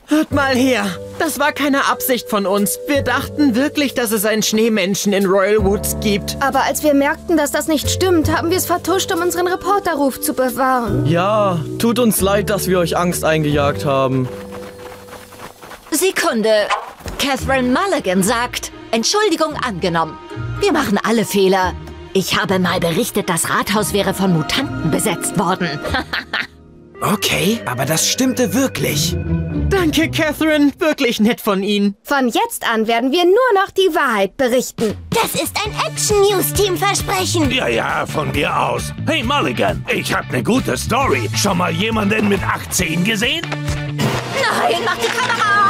Speaker 1: Hört mal her. Das war keine Absicht von uns. Wir dachten wirklich, dass es einen Schneemenschen in Royal Woods gibt.
Speaker 13: Aber als wir merkten, dass das nicht stimmt, haben wir es vertuscht, um unseren Reporterruf zu bewahren.
Speaker 5: Ja, tut uns leid, dass wir euch Angst eingejagt haben.
Speaker 11: Sekunde. Catherine Mulligan sagt, Entschuldigung angenommen. Wir machen alle Fehler. Ich habe mal berichtet, das Rathaus wäre von Mutanten besetzt worden. <laughs>
Speaker 3: Okay, aber das stimmte wirklich.
Speaker 1: Danke, Catherine. Wirklich nett von Ihnen.
Speaker 13: Von jetzt an werden wir nur noch die Wahrheit berichten.
Speaker 7: Das ist ein Action News Team Versprechen.
Speaker 34: Ja, ja, von mir aus. Hey Mulligan, ich hab ne gute Story. Schon mal jemanden mit 18 gesehen?
Speaker 11: Nein, mach die Kamera aus!